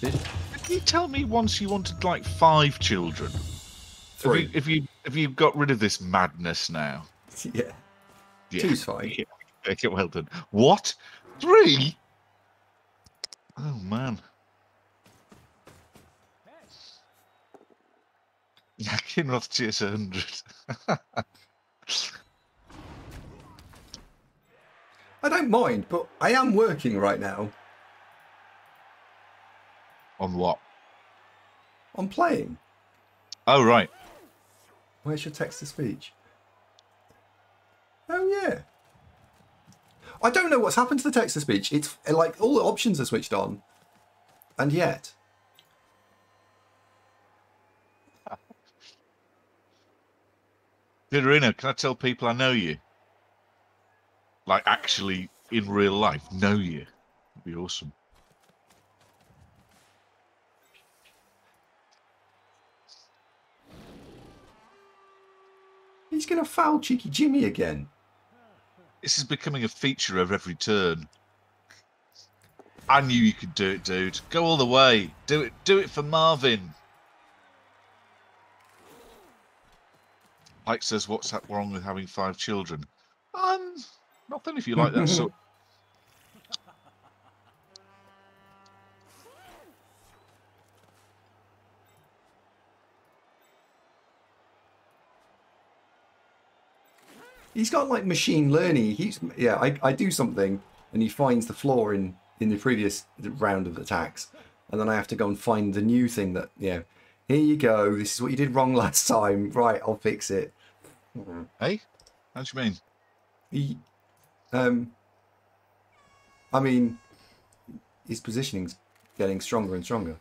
did. You tell me once you wanted like five children? Have Three. you, have you have you got rid of this madness now? Yeah. Yeah. Two's fine. Yeah. Okay, well done. What? Three? Oh man. Kinroth GS 100. I don't mind, but I am working right now On what? on playing. Oh right. Where's your text to speech? Oh yeah. I don't know what's happened to the text to speech. It's like all the options are switched on, and yet Vitorino, can I tell people I know you? Like actually in real life, know you. That'd be awesome. He's going to foul cheeky Jimmy again. This is becoming a feature of every turn. I knew you could do it, dude. Go all the way. Do it. Do it for Marvin. Pike says, "What's that wrong with having five children?" Um, nothing if you like that sort. He's got like machine learning. He's yeah. I, I do something and he finds the flaw in in the previous round of attacks, and then I have to go and find the new thing that yeah. Here you go. This is what you did wrong last time. Right, I'll fix it. Hey, how do you mean? He, um, I mean, his positioning's getting stronger and stronger.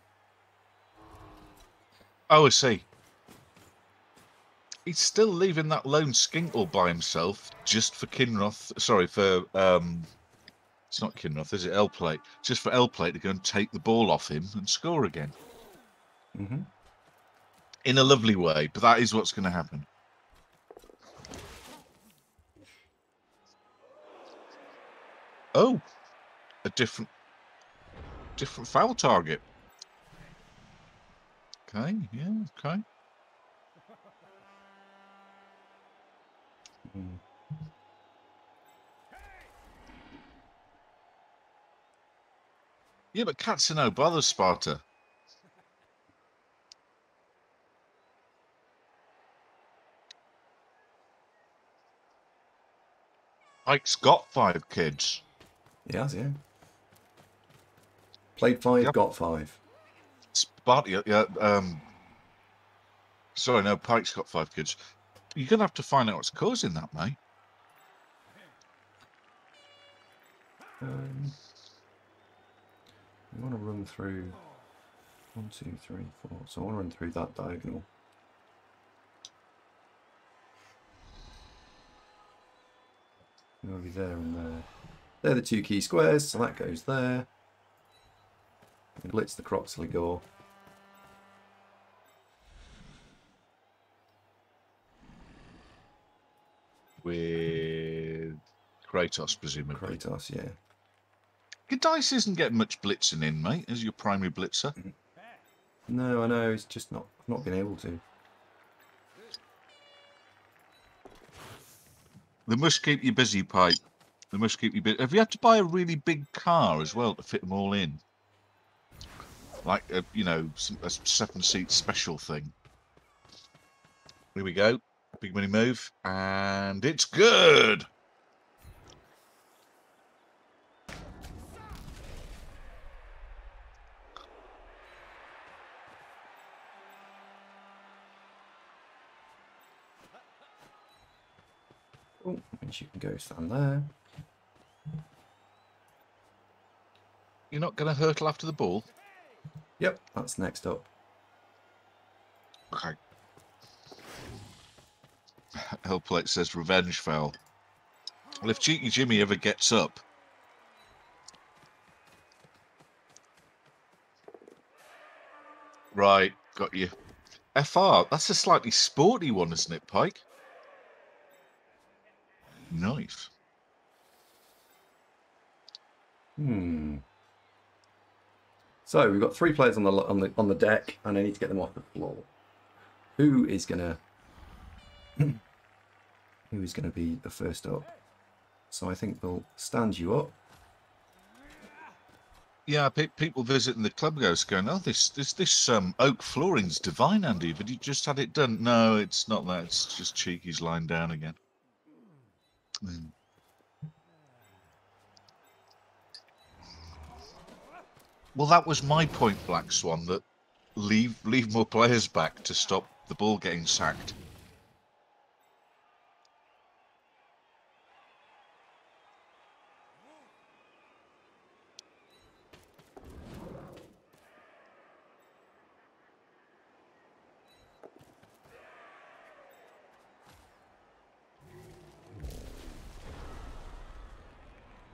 Oh, I see. He's still leaving that lone skink all by himself just for Kinroth. Sorry, for um, it's not Kinroth, is it? L plate. Just for L plate to go and take the ball off him and score again hmm in a lovely way. But that is what's going to happen. Oh, a different, different foul target. Okay, yeah, okay. Mm. Yeah, but cats are no bother, Sparta. Ike's got five kids. He has, yeah. Played five, Yep. got five. Sparta, yeah, yeah, um, sorry, no, Pike's got five kids. You're gonna have to find out what's causing that, mate. Um, I want to run through one, two, three, four. So I want to run through that diagonal. There and there. They're the two key squares, so that goes there. And blitz the Croxley Gore. With Kratos, presumably. Kratos, yeah. Godice isn't getting much blitzing in, mate, as your primary blitzer. Mm-hmm. No, I know, it's just not I've not been able to. They must keep you busy, Pipe. They must keep you busy. Have you had to buy a really big car as well to fit them all in? Like, a, you know, a seven-seat special thing. Here we go. Big money move. And it's good! Oh, and you can go stand there. You're not going to hurtle after the ball? Yep, that's next up. Okay. Hellplate says revenge foul. Well, if Cheeky Jimmy ever gets up, right, got you. FR, that's a slightly sporty one, isn't it, Pike? Nice. Hmm. So we've got three players on the on the on the deck, and I need to get them off the floor. Who is gonna who is gonna be the first up? So I think they'll stand you up. Yeah, pe- people visiting the club goes going, oh, this this this um oak flooring's divine, Andy. But you just had it done. No, it's not that. It's just Cheeky's lying down again. Mm. Well, that was my point, Black Swan. That leave leave more players back to stop the ball getting sacked.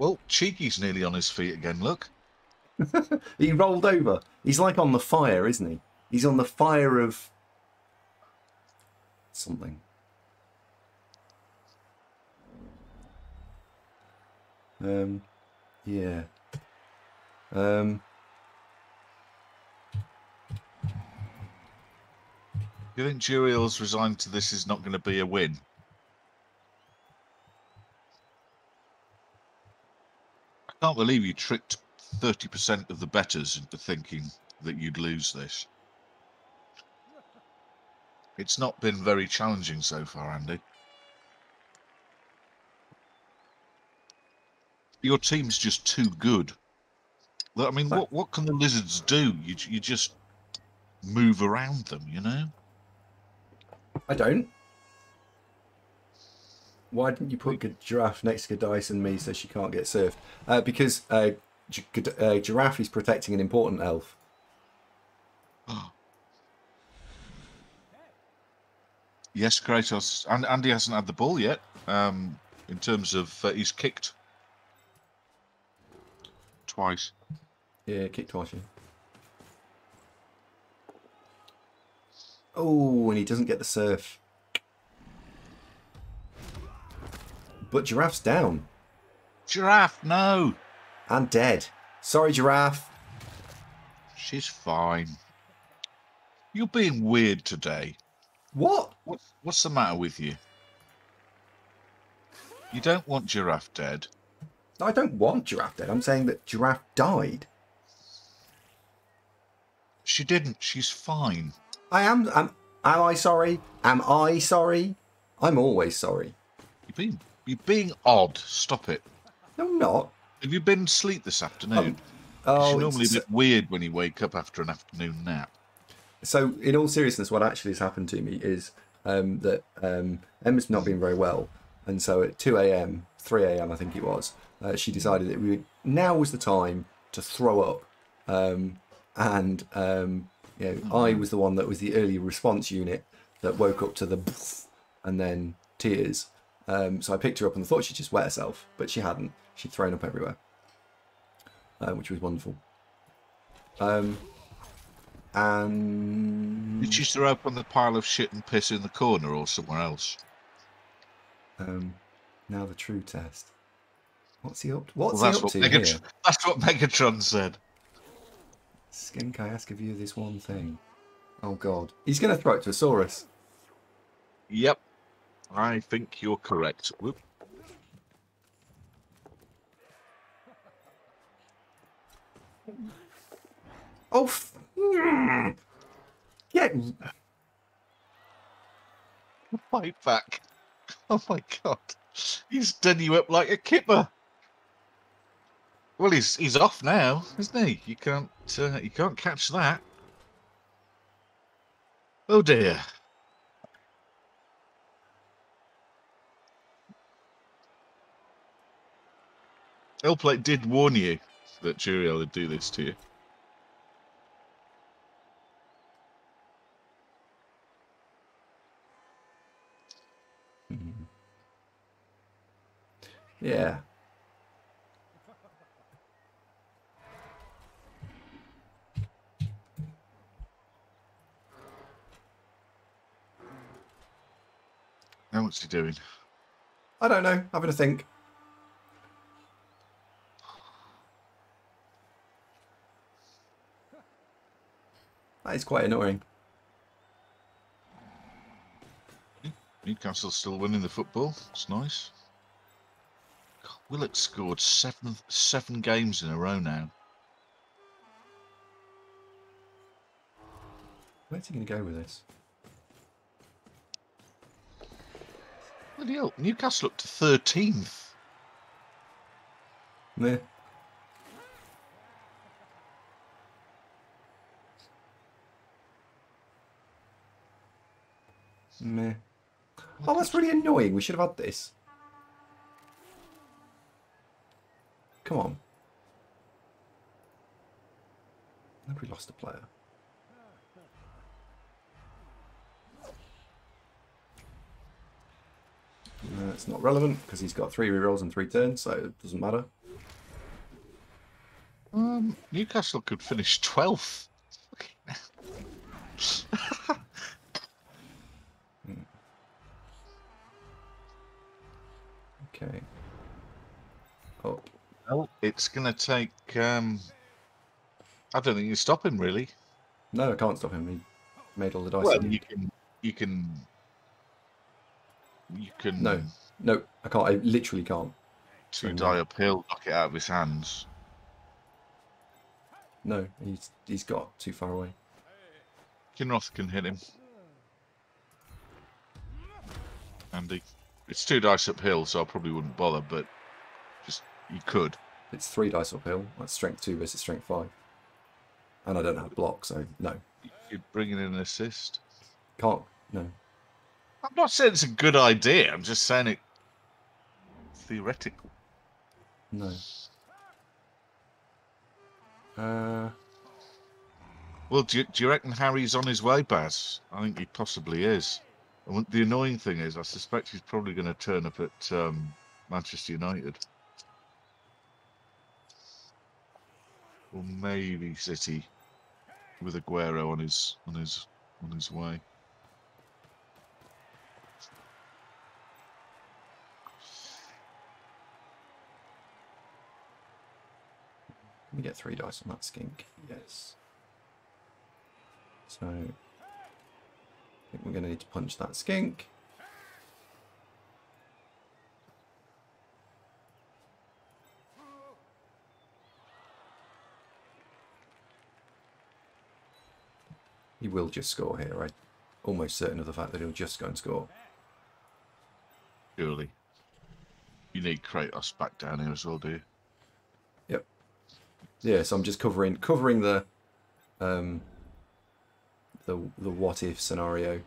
Well, Cheeky's nearly on his feet again, look. he rolled over. He's like on the fire, isn't he? He's on the fire of something. Um, yeah. Um, you think Juriel's resigned to this is not going to be a win? Can't believe you tricked 30% of the betters into thinking that you'd lose this. It's not been very challenging so far, Andy. Your team's just too good. I mean, what, what can the lizards do? You, you just move around them, you know? I don't. Why didn't you put G- Giraffe next to Godice and me so she can't get surfed? Uh, because uh, G- uh, Giraffe is protecting an important elf. Yes, Kratos. And Andy hasn't had the ball yet. Um, in terms of uh, he's kicked twice. Yeah, kick twice. Yeah. Oh, and he doesn't get the surf. But Giraffe's down Giraffe, no, and dead. Sorry, Giraffe. she's fine. You're being weird today. What? What, what's the matter with you? You don't want Giraffe dead. I don't want Giraffe dead. I'm saying that Giraffe died. She didn't. She's fine. I am. Am, am I sorry? Am I sorry? I'm always sorry. You're being you're being odd. Stop it. No, I'm not. Have you been asleep this afternoon? Oh, You're normally a it's- bit weird when you wake up after an afternoon nap. so in all seriousness, what actually has happened to me is um, that um, Emma's not been very well, and so at 2 a.m., 3 a.m., I think it was, uh, she decided that we would, now was the time to throw up, um, and um, you know, I was the one that was the early response unit that woke up to the and then tears. Um, so I picked her up and thought she'd just wet herself, but she hadn't. She'd thrown up everywhere, uh, which was wonderful. Um, and Did she throw up on the pile of shit and piss in the corner or somewhere else? Um, now the true test. What's he up? To? What's Well, he up what to Megatron, here? that's what Megatron said. Skink, I ask of you this one thing. Oh God, he's going to throw it to a Saurus. Yep, I think you're correct. Whoop. Oh, f- mm. yeah. Fight back. Oh my god. He's done you up like a kipper. Well, he's he's off now, isn't he? You can't uh, you can't catch that. Oh dear. Hellplate did warn you that Juriel would do this to you. Hmm. Yeah. Now what's he doing? I don't know. Having a think. That is quite annoying. Newcastle still winning the football. It's nice. God, Willock scored seven seven games in a row now. Where's he going to go with this? Bloody hell, Newcastle up to thirteenth. Meh. Meh. Oh, that's really annoying. We should have had this. Come on. Have we lost a player? No, it's not relevant because he's got three rerolls and three turns, so it doesn't matter. Um, Newcastle could finish twelfth. Okay. Well, it's going to take. Um, I don't think you stop him really. No, I can't stop him. He made all the dice. Well, you can. You can. You can. No. No, I can't. I literally can't. Two no. die uphill, knock it out of his hands. No, he's he's got too far away. Kinroth can hit him. Andy. It's two dice uphill, so I probably wouldn't bother, but just you could. It's three dice uphill. That's strength two versus strength five. And I don't have block, so no, You're bringing in an assist. can't. No, I'm not saying it's a good idea. I'm just saying it theoretical. no. Uh, Well, do you, do you reckon Harry's on his way, Baz? I think he possibly is. And the annoying thing is, I suspect he's probably going to turn up at um, Manchester United. Or maybe City with Aguero on his on his on his way. We get three dice on that skink? Yes. So, think we're going to need to punch that skink. He will just score here, right? Almost certain of the fact that he'll just go and score. Surely. You need Kratos back down here as well, do you? Yep. Yeah, so I'm just covering covering the um the the what if scenario.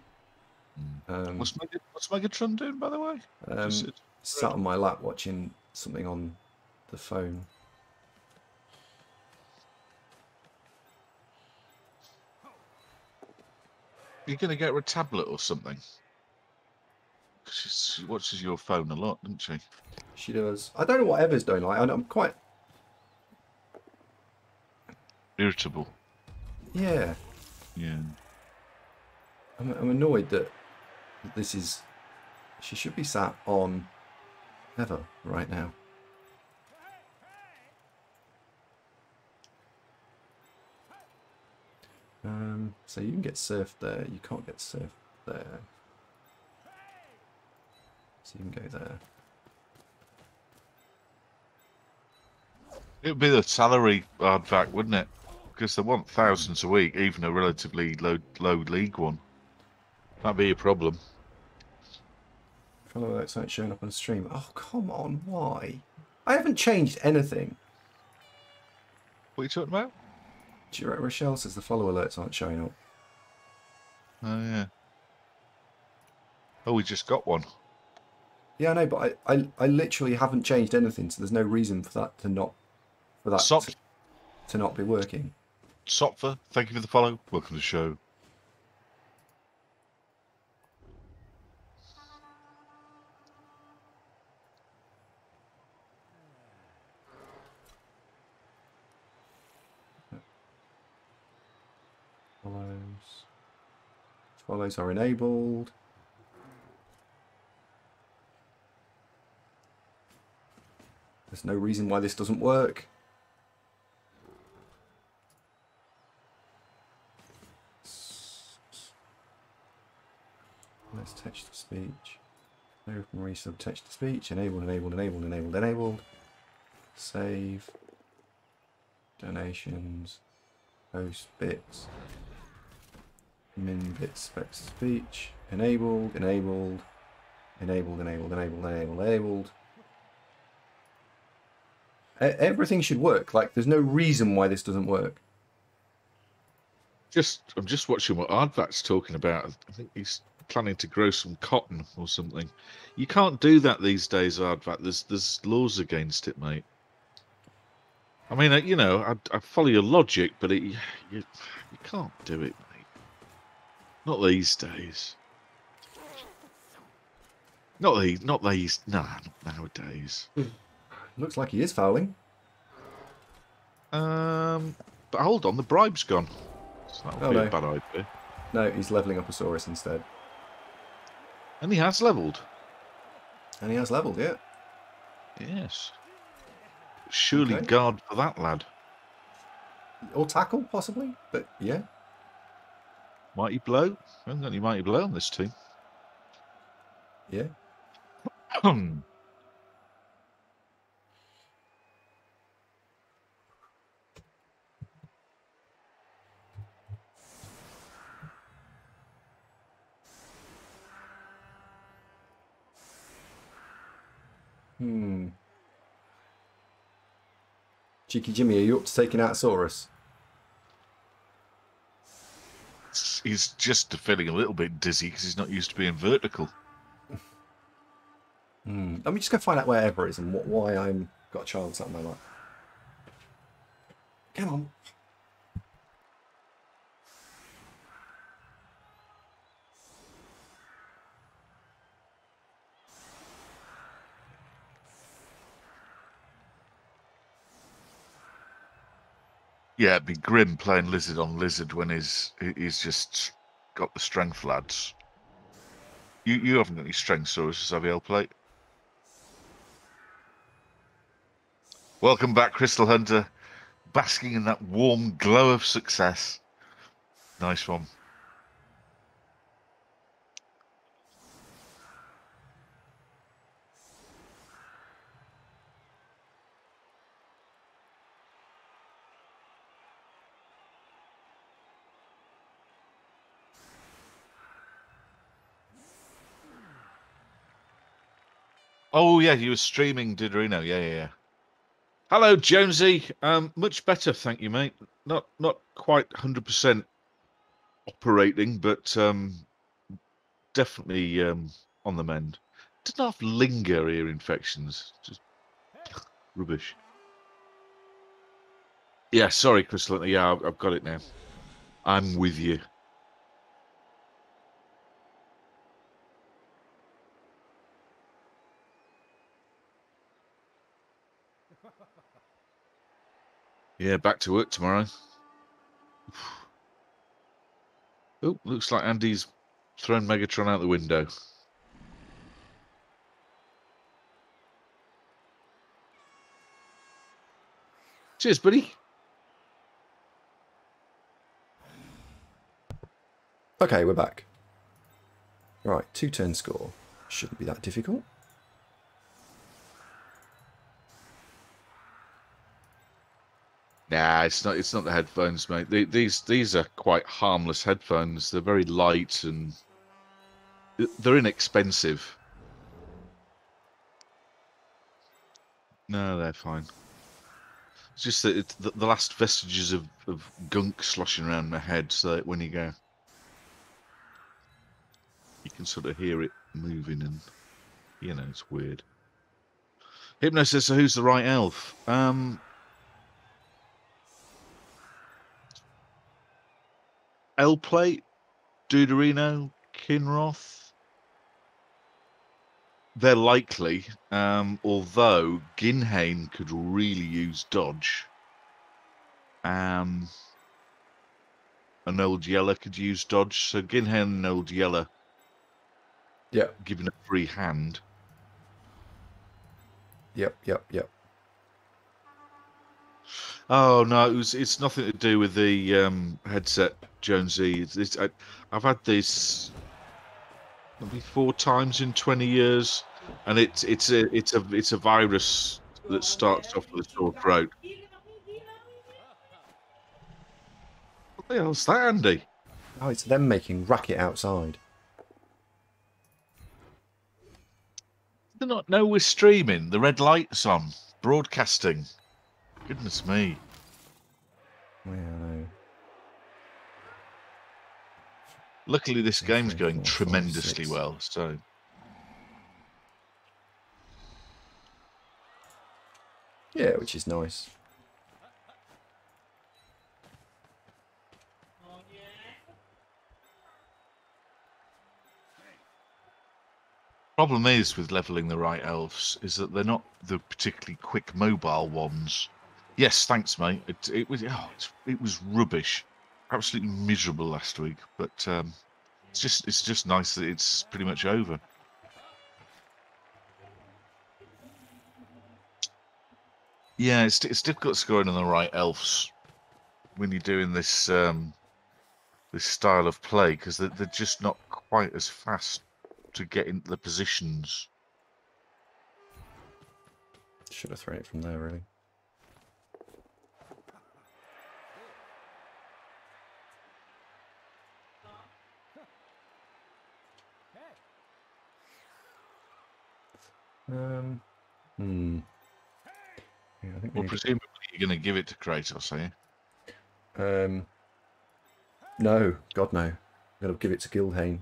Um, What's, Meg- what's Megatron doing, by the way? um, Just- sat on my lap watching something on the phone. You're going to get her a tablet or something. She, she watches your phone a lot, doesn't she? She does. I don't know what Ever's doing. Like, I'm quite Irritable. yeah. Yeah. I'm, I'm annoyed that this is. She should be sat on Ever right now. Um, so you can get surfed there. You can't get surfed there. So you can go there. It would be the salary back, wouldn't it? Because they want thousands a week, even a relatively low low league one. That'd be a problem. Follow alerts aren't showing up on stream. Oh come on, why? I haven't changed anything. What are you talking about? Gira- Rochelle says the follow alerts aren't showing up. Oh yeah. Oh, we just got one. Yeah, I know, but I, I, I literally haven't changed anything, so there's no reason for that to not for that Sop, to, to not be working. Sopfer, thank you for the follow. Welcome to the show. Follows. Follows are enabled. There's no reason why this doesn't work. Let's text to speech. Open resub text to speech. Enabled, enabled, enabled, enabled, enabled. Save. Donations. Post bits. Min bits specs speech. Enabled, enabled, enabled, enabled, enabled, enabled, enabled. Everything should work. Like, there's no reason why this doesn't work. Just, I'm just watching what Ardvat's talking about. I think he's planning to grow some cotton or something. You can't do that these days, Ardvat. There's, there's laws against it, mate. I mean, uh, you know, I, I follow your logic, but it, you, you can't do it. Not these days. Not these, not these. Nah, not nowadays. Looks like he is fouling. Um, but hold on, the bribe's gone. So that would Oh, be no. a bad idea. No, he's leveling up a Saurus instead. And he has levelled. And he has leveled, yeah. Yes. surely Okay. guard for that lad. Or tackle, possibly. But yeah. Mighty blow. I haven't got any mighty blow on this team. Yeah. Hmm. Cheeky Jimmy, are you up to taking out Saurus? He's just feeling a little bit dizzy because he's not used to being vertical. Hmm. Let me just go find out where Ever is and what, why I'm got a chance at my lap. Come on. Yeah, it'd be grim playing lizard on lizard when he's he's just got the strength, lads. You you haven't got any strength, Saurus, have you, L plate? Welcome back, Crystal Hunter. Basking in that warm glow of success. Nice one. Oh yeah, you were streaming Duderino. Yeah, yeah, yeah. Hello, Jonesy. Um, much better, thank you, mate. Not not quite hundred percent operating, but um, definitely um, on the mend. Didn't have linger ear infections. Just rubbish. Yeah, sorry, Crystal. Yeah, I've got it now. I'm with you. Yeah, back to work tomorrow. Oh, looks like Andy's thrown Megatron out the window. Cheers, buddy. Okay, we're back. Right, two turn score. Shouldn't be that difficult. Nah, it's not. It's not the headphones, mate. They, these these are quite harmless headphones. They're very light and they're inexpensive. No, they're fine. It's just that the, the last vestiges of, of gunk sloshing around my head, so that when you go, you can sort of hear it moving, and you know it's weird. Hypno says, "So who's the right elf?" Um, L plate, Duderino, Kinroth. They're likely, um, although Ginhane could really use dodge. Um, an old Yeller could use dodge, so Ginhane and old Yeller Yeah. given a free hand. yep, yep, yep. Oh no, it was. It's nothing to do with the um, headset, Jonesy. It's, it's, I, I've had this maybe four times in twenty years, and it's it's a it's a it's a virus that starts off with a sore throat. What the hell's that, Andy? Oh, it's them making racket outside. Do they not know we're streaming? The red light's on, broadcasting. Goodness me. Yeah, I know. Luckily, this Two, game's three, going four, tremendously well. So Yeah, which is nice. Problem is with leveling the right elves is that they're not the particularly quick mobile ones. Yes, thanks, mate. It, it was oh, it was rubbish, absolutely miserable last week. But um, it's just it's just nice that it's pretty much over. Yeah, it's it's difficult scoring on the right elves when you're doing this um, this style of play because they're, they're just not quite as fast to get into the positions. Should have thrown it from there, really. Um, hmm. Yeah, I think we Well, need to- presumably you're going to give it to Kratos, are you? Um, no, God no. I'm gonna give it to Gilhane.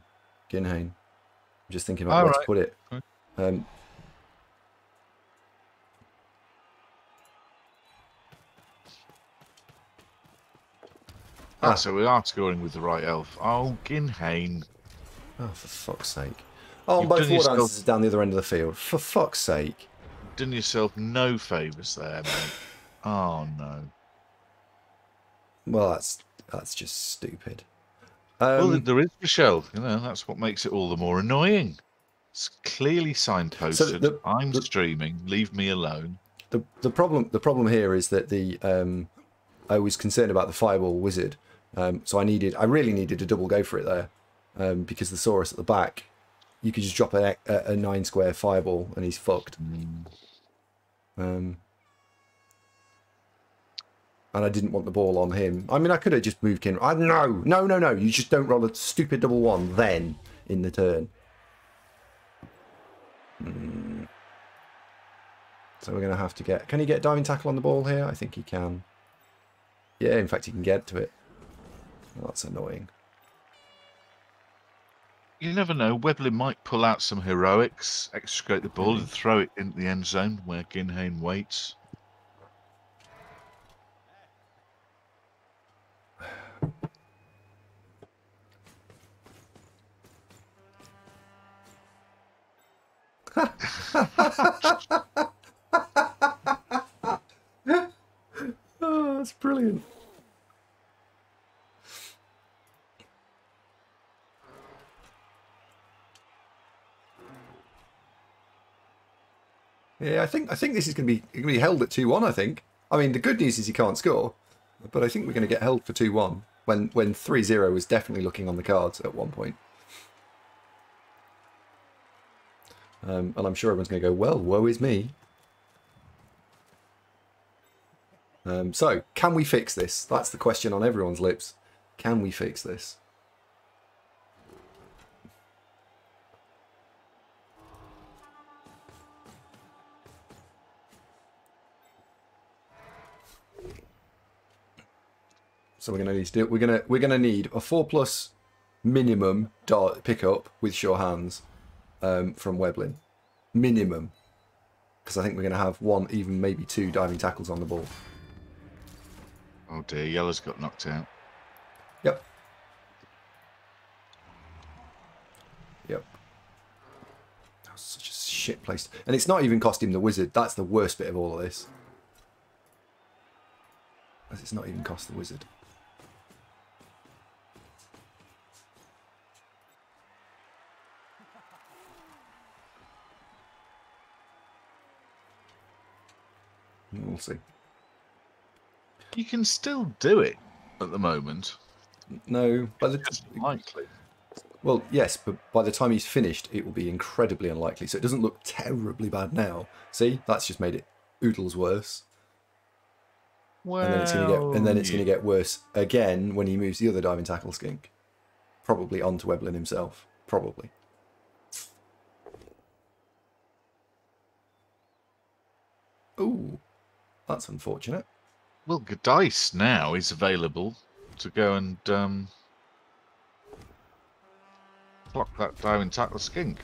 Ginhane. I'm just thinking about where to put it. Okay. Um, Ah, Ah. so we are scoring with the right elf. Oh, Ginhane. oh, for fuck's sake! Oh, You've both done yourself- down the other end of the field. For fuck's sake! Done yourself no favours there, mate. Oh no. Well, that's that's just stupid. well, Um, there is Michelle. You know, that's what makes it all the more annoying. It's clearly signposted. the- I'm the- streaming. Leave me alone. the the problem the problem here is that the um, I was concerned about the fireball wizard, um, so I needed I really needed a double go for it there, um, because the Saurus at the back, you could just drop a, a, a nine square fireball and he's fucked. Um, and I didn't want the ball on him. I mean, I could have just moved in. I no, no, no, no. You just don't roll a stupid double one then in the turn. Hmm. So we're going to have to get. Can he get a diving tackle on the ball here? I think he can. Yeah, in fact, he can get to it. Well, that's annoying. You never know. Weblin might pull out some heroics, extricate the ball, and mm-hmm. throw it into the end zone where Ginhane waits. Oh, that's brilliant. Yeah, I think I think this is going to be going to be held at two one. I think. I mean, the good news is he can't score, but I think we're going to get held for two one when when 3-0 was definitely looking on the cards at one point. Um, and I'm sure everyone's going to go, well, woe is me. Um, so, can we fix this? That's the question on everyone's lips. Can we fix this? So we're gonna need to do. We're gonna we're gonna need a four plus minimum dart pickup with sure hands um, from Weblin, minimum, because I think we're gonna have one, even maybe two diving tackles on the ball. Oh dear, Yellow's got knocked out. Yep. Yep. That was such a shit place. And it's not even cost him the wizard. That's the worst bit of all of this. As it's not even cost the wizard. We'll see. You can still do it at the moment. No, by the It's likely. Well, yes, but by the time he's finished, it will be incredibly unlikely. So it doesn't look terribly bad now. See, that's just made it oodles worse, Well, and then it's gonna get and then it's gonna get worse again when he moves the other diving tackle skink, probably onto Weblin himself. Probably. Ooh, that's unfortunate. Well, Gadice now is available to go and um, block that diving tackle skink.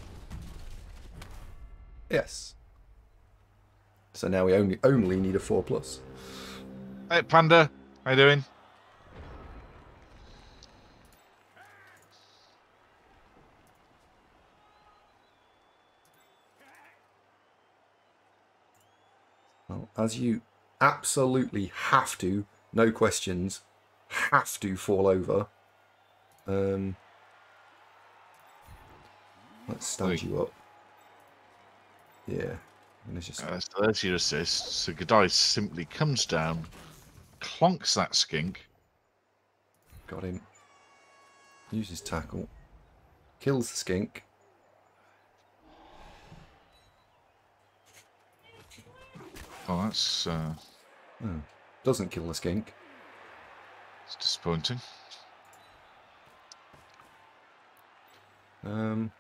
Yes. So now we only only need a four plus. Hey, Panda, how you doing? Well, as you absolutely have to, no questions, have to fall over. Um, let's stand Wait. you up. Yeah. Just Uh, so there's your assist. So G'day simply comes down, clonks that skink. got him. Uses tackle. Kills the skink. Oh, that's uh, Oh, doesn't kill the skink. it's disappointing. Um.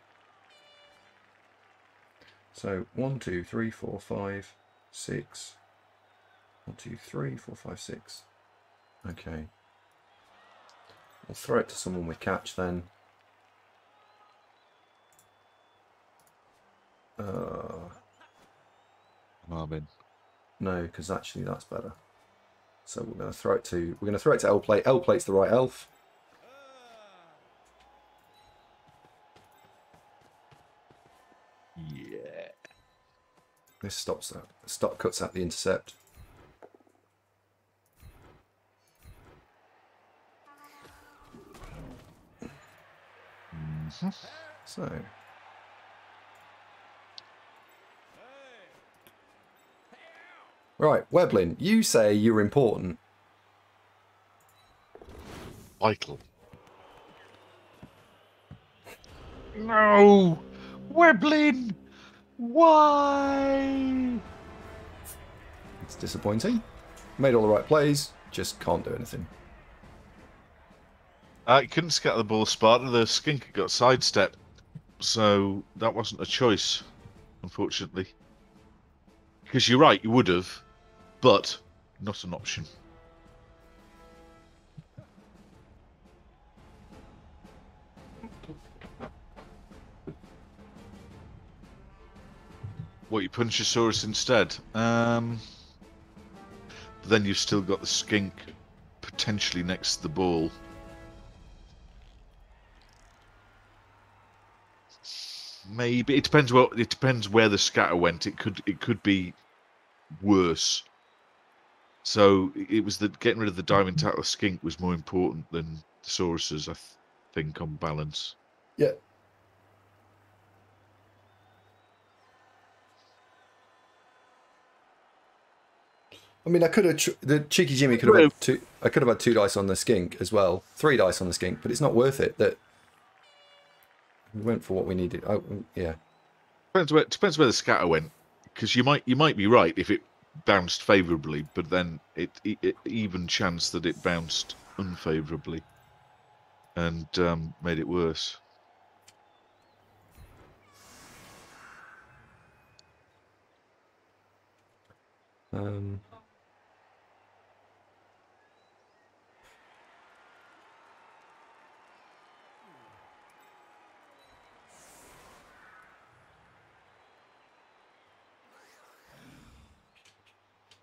So one, two, three, four, five, six. One, two, three, four, five, six. Okay. We'll throw it to someone with catch then. Uh, Marvin. No, because actually that's better. So we're going to throw it to we're going to throw it to L plate. L plate's the right elf. Yeah. This stops that. Stop cuts out the intercept. Mhm. So. Right, Weblin, you say you're important. Vital. No! Weblin! Why? It's disappointing. Made all the right plays, just can't do anything. Uh, I couldn't scatter the ball Sparta. The skink got sidestepped. So that wasn't a choice, unfortunately. Because you're right, you would have, but not an option. What, you Punchosaurus instead? Um, but then you've still got the skink potentially next to the ball. Maybe it depends. What it depends where the scatter went. It could it could be worse. So it was that getting rid of the diving tackle skink was more important than the Sauruses, I th- think, on balance. Yeah. I mean, I could have tr- the cheeky Jimmy could have had two. I could have had two dice on the skink as well, three dice on the skink, but it's not worth it. That we went for what we needed. Oh, mm, yeah. Depends where depends where the scatter went, because you might you might be right if it bounced favourably, but then it, it, it even chance that it bounced unfavourably, and um, made it worse. Um,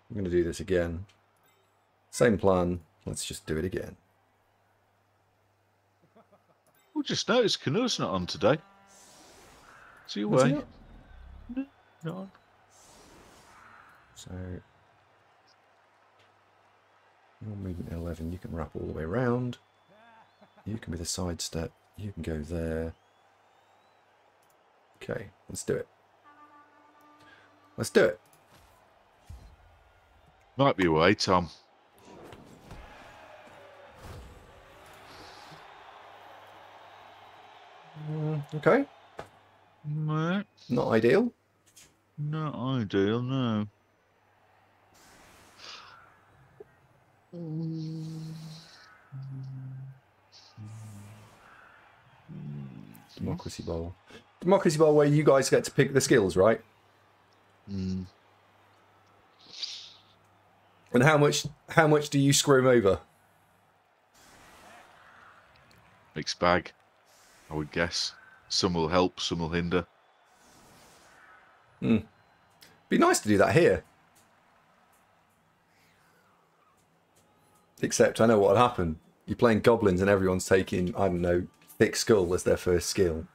I'm going to do this again. Same plan. Let's just do it again. We just noticed Canoe's not on today. Is he Was he away? No, Not. So your movement 11, you can wrap all the way around. You can be the side step. You can go there. Okay, let's do it. Let's do it. Might be away, Tom. Mm, okay, No, not ideal. not ideal, no. Democracy Bowl. Democracy Bowl where you guys get to pick the skills, right? Mm. And how much how much do you screw 'em over? Mixed bag, I would guess. Some will help, some will hinder. Hmm. Be nice to do that here. Except I know what would happen. You're playing goblins and everyone's taking, I don't know, thick skull as their first skill.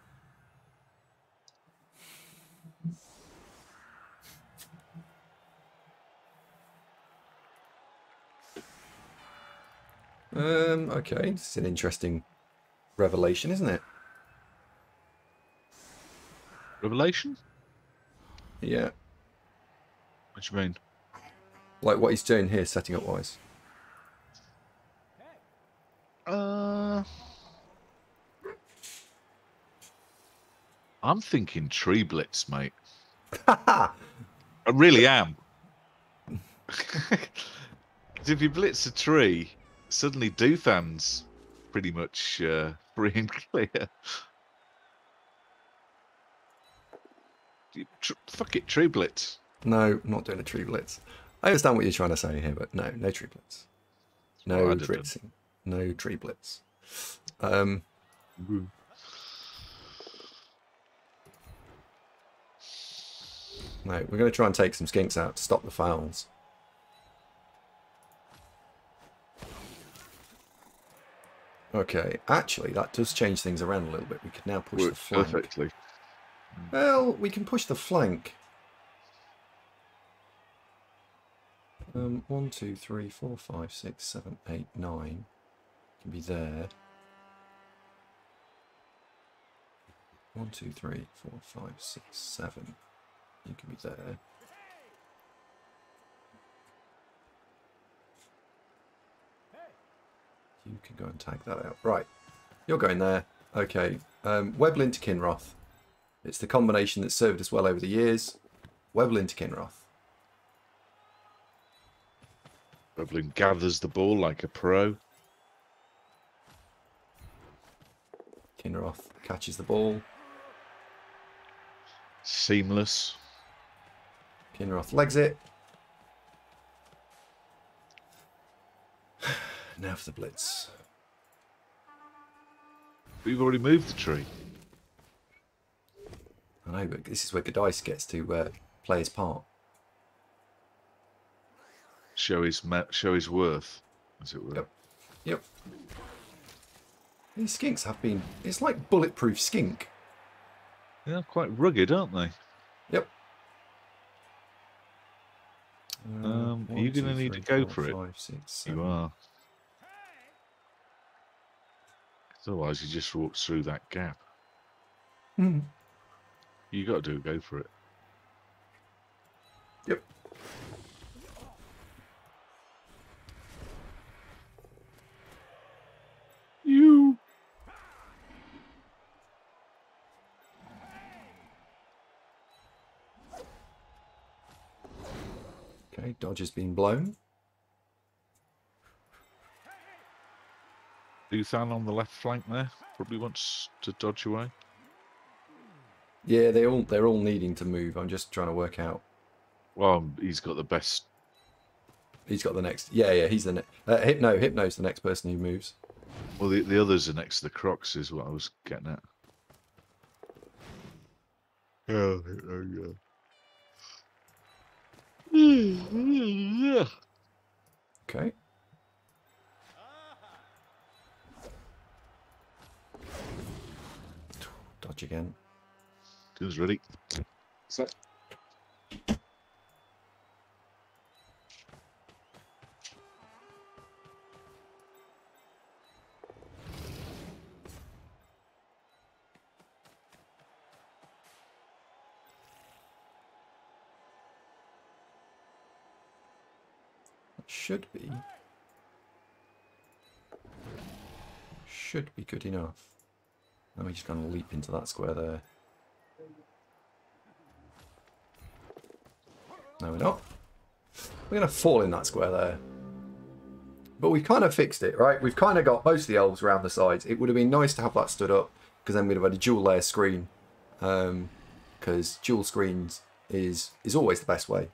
Um, okay, this is an interesting revelation, isn't it? Revelation? Yeah. What do you mean? Like what he's doing here, setting up wise. Uh, I'm thinking tree blitz, mate. I really am. 'Cause if you blitz a tree, suddenly Duthan's pretty much uh, free and clear. Fuck it, tree blitz. No, not doing a tree blitz. I understand what you're trying to say here, but no, no tree blitz. No Well, I'd have done. blitzing. No tree blitz. Um, no, we're going to try and take some skinks out to stop the fouls. Okay, actually, that does change things around a little bit. We can now push the flank. perfectly. Well, we can push the flank. Um, one, two, three, four, five, six, seven, eight, nine. Can be there. One, two, three, four, five, six, seven. You can be there. You can go and tag that out. Right. You're going there. Okay. Um, Weblin to Kinroth. It's the combination that's served us well over the years. Weblin to Kinroth. Weblin gathers the ball like a pro. Kinroth catches the ball. Seamless. Kinroth legs it. Now for the blitz. We've already moved the tree. I know, but this is where Godice gets to uh, play his part. Show his show his worth, as it were. Yep. Yep. These skinks have been. It's like bulletproof skink. They're yeah, quite rugged, aren't they? Yep. Um, are you gonna need to go it? five, six, You are. Otherwise, he just walks through that gap. Hmm. You got to do go for it. Yep. You. Okay, dodge has been blown. Duthan on the left flank there probably wants to dodge away. Yeah, they all they're all needing to move. I'm just trying to work out. Well, he's got the best. He's got the next. Yeah, yeah, he's the next. Uh, Hypno, Hypno's the next person who moves. Well, the, the others are next to the Crocs, is what I was getting at. Yeah, yeah. Okay. Dodge again. Who's ready? That should be. Should be good enough. Let me just kind of leap into that square there. No, we're not. We're going to fall in that square there. But we've kind of fixed it, right? We've kind of got most of the elves around the sides. It would have been nice to have that stood up because then we'd have had a dual layer screen. Um, because dual screens is is always the best way.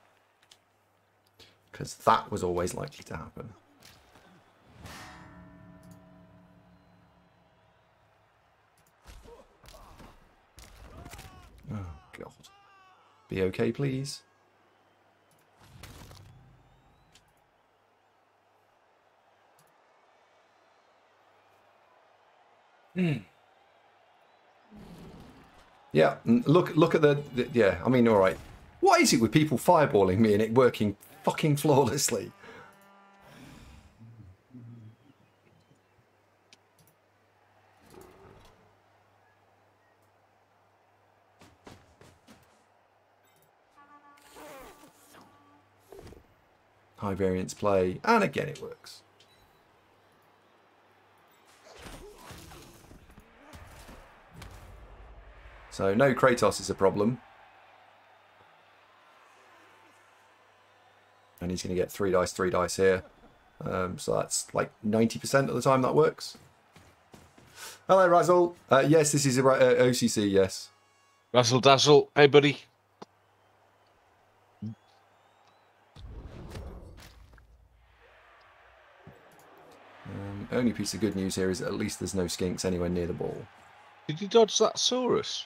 Because that was always likely to happen. Oh, God. Be okay, please. Hmm. Yeah, look look at the, the yeah, I mean all right. What is it with people fireballing me and it working fucking flawlessly? High variance play, and again it works. So no Kratos is a problem. And he's going to get three dice, three dice here. Um, so that's like 90% of the time that works. Hello, Razzle. Uh, yes, this is a, uh, OCC, yes. Razzle dazzle. Hey, buddy. Only piece of good news here is at least there's no skinks anywhere near the ball. Did you dodge that Saurus?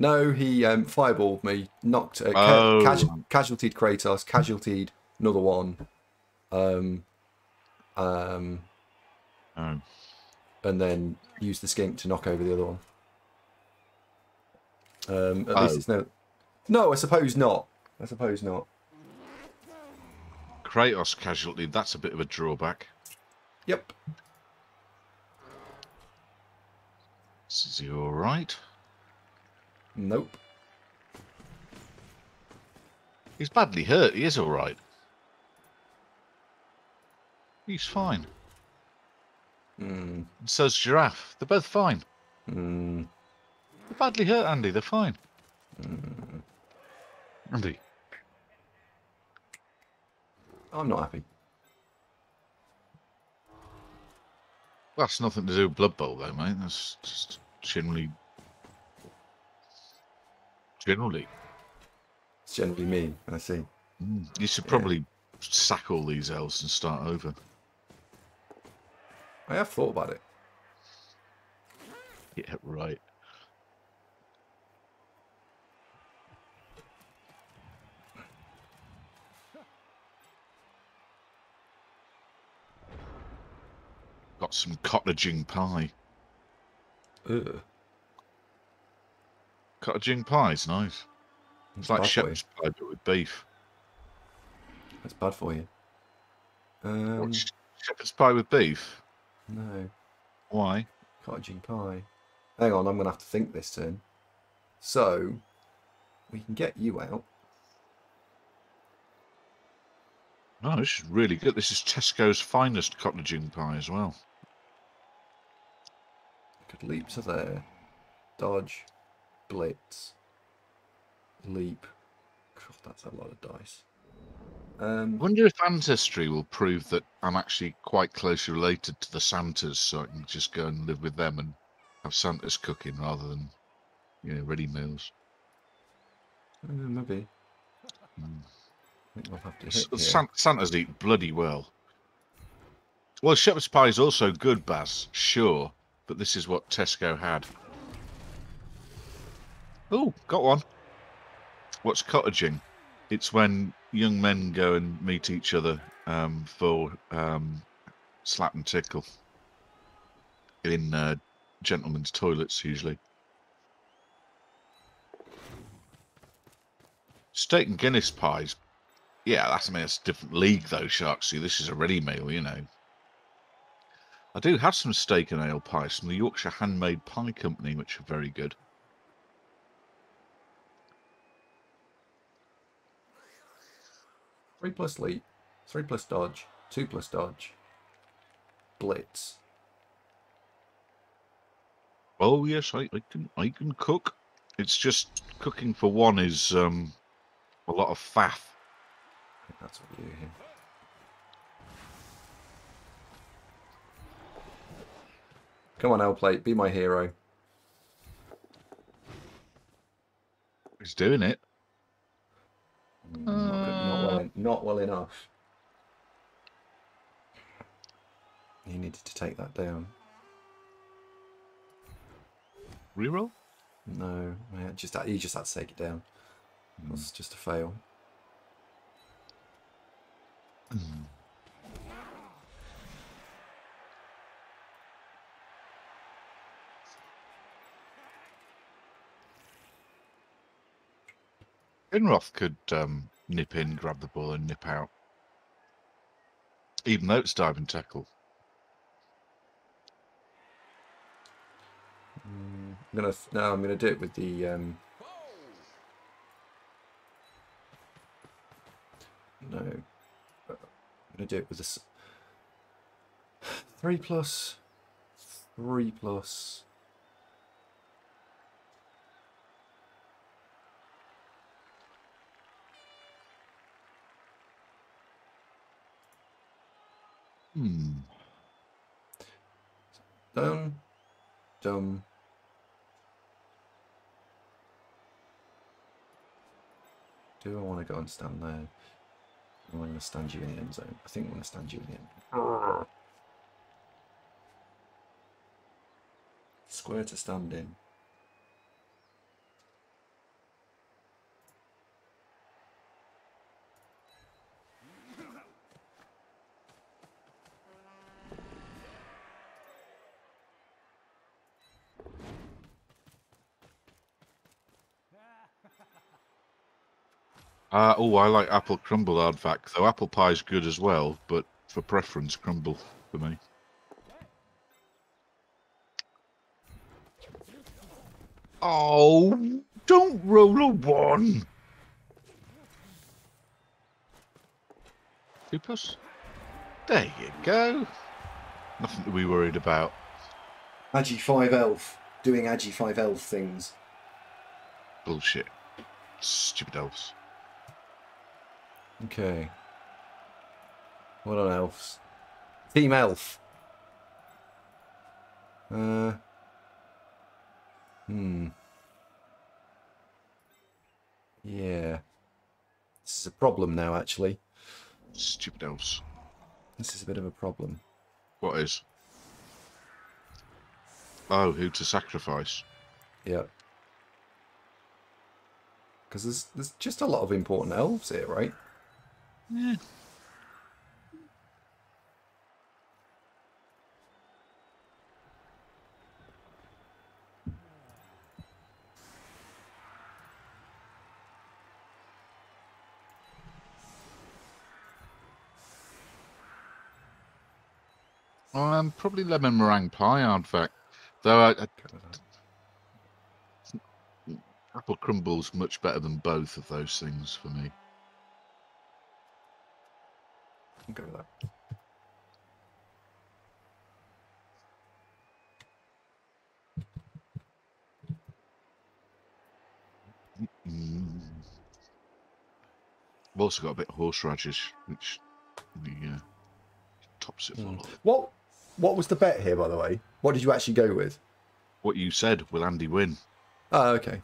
No, he um, fireballed me, knocked, uh, ca- Oh. casu- casualtied Kratos, casualtied another one, um, um, Oh. and then used the skink to knock over the other one. Um, at Oh. least it's no. No, I suppose not. I suppose not. Kratos casualty. That's a bit of a drawback. Yep. Is he all right? Nope. He's badly hurt. He is all right. He's fine. Mm, And so's Giraffe. They're both fine. mm, They're badly hurt, Andy. They're fine. Andy. I'm not happy. That's nothing to do with Blood Bowl, though, mate. That's just generally. Generally. It's generally me. I see. Mm. You should probably sack all these elves and start over. I have thought about it. Yeah, right. Got some cottaging pie. Ugh. Cottaging is nice. It's like for you. shepherd's pie but with beef. That's bad for you. Um, shepherd's pie with beef? no. Why? Cottaging pie. Hang on, I'm going to have to think this turn. So, we can get you out. No, this is really good. This is Tesco's finest cottaging pie as well. Could leap to there. Dodge. Blitz. Leap. God, that's a lot of dice. Um, I wonder if ancestry will prove that I'm actually quite closely related to the Santas, so I can just go and live with them and have Santas cooking rather than, you know, ready meals. uh, maybe. Mm. I think we'll have to hit. San- Santas eat bloody well. Well, shepherd's pie is also good, Baz, sure, but this is what Tesco had. Oh, got one. What's cottaging? It's when young men go and meet each other um, for um, slap and tickle in uh, gentlemen's toilets, usually. Steak and Guinness pies. Yeah, that's I mean it's a different league though, Sharksy. This is a ready meal, you know. I do have some steak and ale pies from the Yorkshire Handmade Pie Company, which are very good. Three plus leap. Three plus dodge. Two plus dodge. Blitz. Oh yes, I, I can I can cook. It's just cooking for one is um a lot of faff. I think that's what you do Come on, L plate, be my hero. He's doing it. Mm, Not, good, not, well, not well enough. He needed to take that down. Reroll? No, I had just he just had to take it down. It was just a fail. Inroth could um, nip in, grab the ball, and nip out. Even though it's diving tackle. Mm, I'm gonna f- no, I'm gonna do it with the um. No, I'm gonna do it with this. Three plus. Three plus. Hmm. Dum. Dum. Do I want to go and stand there? Or am I going to stand you in the end zone? I think I'm going to stand you in the end. Square to stand in. Uh, oh, I like apple crumble aardvark, though apple pie is good as well, but for preference, crumble for me. Oh, don't roll a one. Two. There you go. Nothing to be worried about. Agi 5 elf. Doing Agi 5 elf things. Bullshit. Stupid elves. Okay. What on elves? Team elf. Uh. Hmm. Yeah. This is a problem now, actually. Stupid elves. This is a bit of a problem. What is? Oh, who to sacrifice? Yeah. Because there's, there's just a lot of important elves here, right? Yeah. Um, probably lemon meringue pie, in fact. Though I, I, apple crumble's much better than both of those things for me. I'll go with that. I've also got a bit of horseradish, which the uh, tops it full Mm. of. What what was the bet here, by the way? What did you actually go with? What you said, will Andy win? Oh, okay.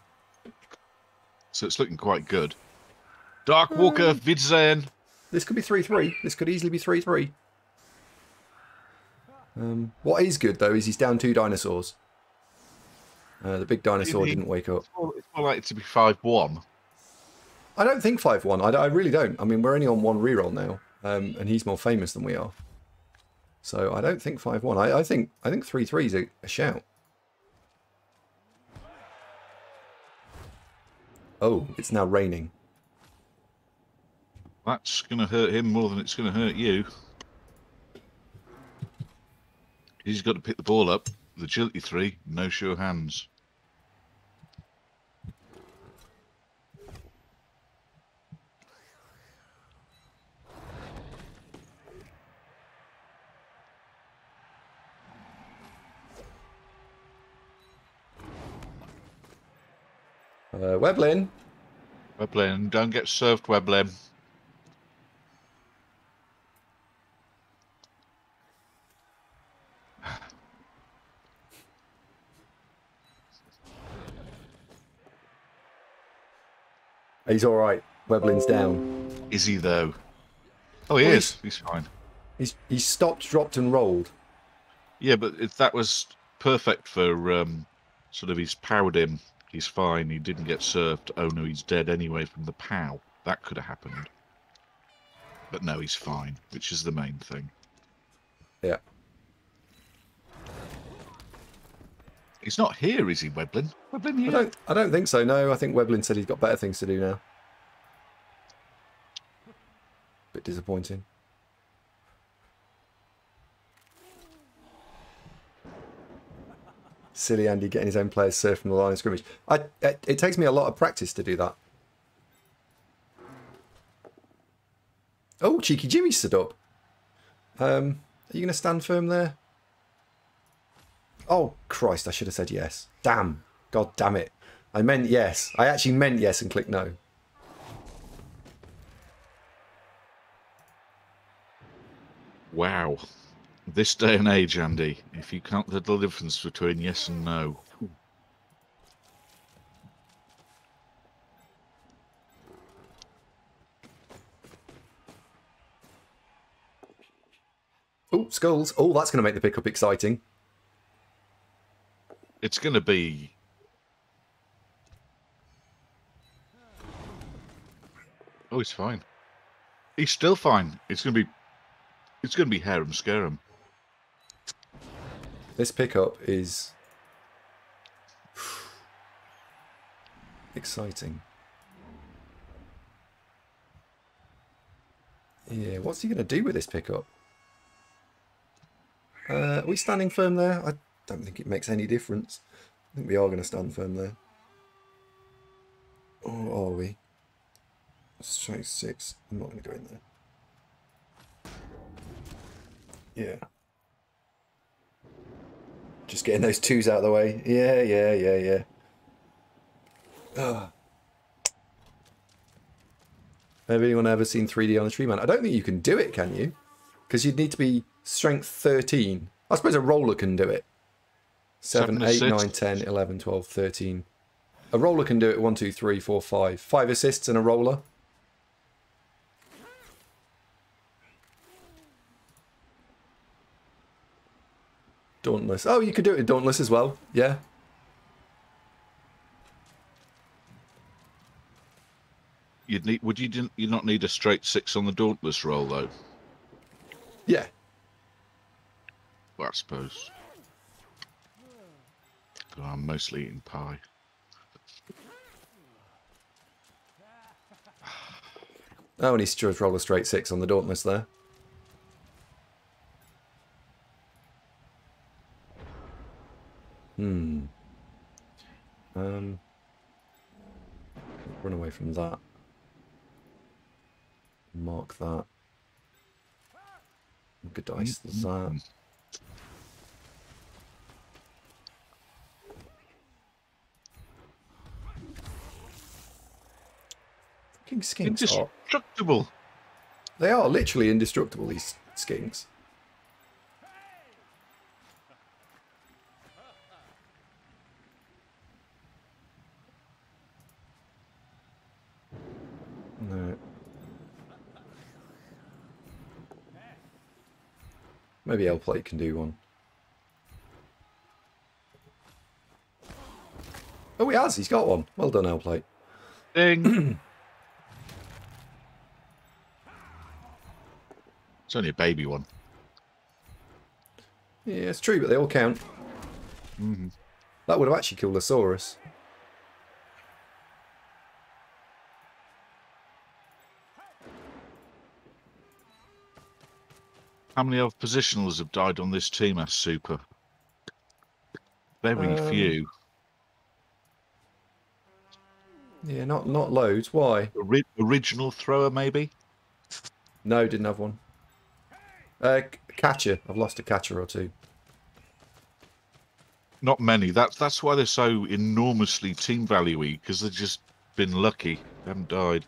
So it's looking quite good. Dark Walker, Wiedersehen. This could be 3 3. This could easily be 3 3. Um, what is good, though, is he's down two dinosaurs. Uh, the big dinosaur didn't wake up. It's more, it's more likely to be 5 1. I don't think 5 1. I, I really don't. I mean, we're only on one reroll now, um, and he's more famous than we are. So I don't think 5 1. I, I think I think 3 3 is a, a shout. Oh, it's now raining. That's going to hurt him more than it's going to hurt you. He's got to pick the ball up. The agility three, no sure hands. Uh, Weblin, Weblin, don't get served, Weblin. He's all right. Weblin's down. Is he though? Oh, he Well, is. He's fine. He's he's stopped, dropped, and rolled. Yeah, but if that was perfect for um, sort of he's powered him. He's fine. He didn't get served. Oh no, he's dead anyway from the pow. That could have happened. But no, he's fine, which is the main thing. Yeah. He's not here, is he, Weblin? Weblin I here? don't I don't think so. No, I think Weblin said he's got better things to do now. Bit disappointing. Silly Andy getting his own players served from the line of scrimmage. I, it, it takes me a lot of practice to do that. Oh, Cheeky Jimmy stood up. Um, are you going to stand firm there? Oh, Christ, I should have said yes. Damn. God damn it. I meant yes. I actually meant yes and clicked no. Wow. This day and age, Andy, if you can't tell the difference between yes and no. Oh, skulls. Oh, that's going to make the pickup exciting. It's going to be. Oh, he's fine. He's still fine. It's going to be. It's going to be harem scarum. This pickup is exciting. Yeah, what's he going to do with this pickup? Uh, are we standing firm there? I don't think it makes any difference. I think we are going to stand firm there. Or are we? Strike six. I'm not going to go in there. Yeah. Just getting those twos out of the way. Yeah, yeah, yeah, yeah. Ugh. Have anyone ever seen 3D on the tree man? I don't think you can do it, can you? Because you'd need to be strength 13. I suppose a roller can do it. 7, Seven 8, 9, 10, 11, 12, 13. A roller can do it 1, 2, 3, 4, 5. 5 assists and a roller. Dauntless. Oh, you could do it with Dauntless as well. Yeah. You'd need. Would you? didn't- You not need a straight six on the dauntless roll though. Yeah. Well, I suppose. I'm mostly eating pie. Oh, and he's just roll a straight six on the Dauntless there. Hmm. Um. Run away from that. Mark that. Good dice. There's that. Fucking skinks are. Indestructible. They are literally indestructible, these skinks. No. Maybe L plate can do one. Oh, he has. He's got one. Well done, L plate. Ding. it's only a baby one. Yeah, it's true, but they all count. Mhm. That would have actually killed a Saurus. How many other positionals have died on this team as super? Very Um, few. Yeah, not not loads. Why? Ori- original thrower, maybe. No, didn't have one. Uh, catcher. I've lost a catcher or two. Not many. That's that's why they're so enormously team value-y because they've just been lucky. They haven't died.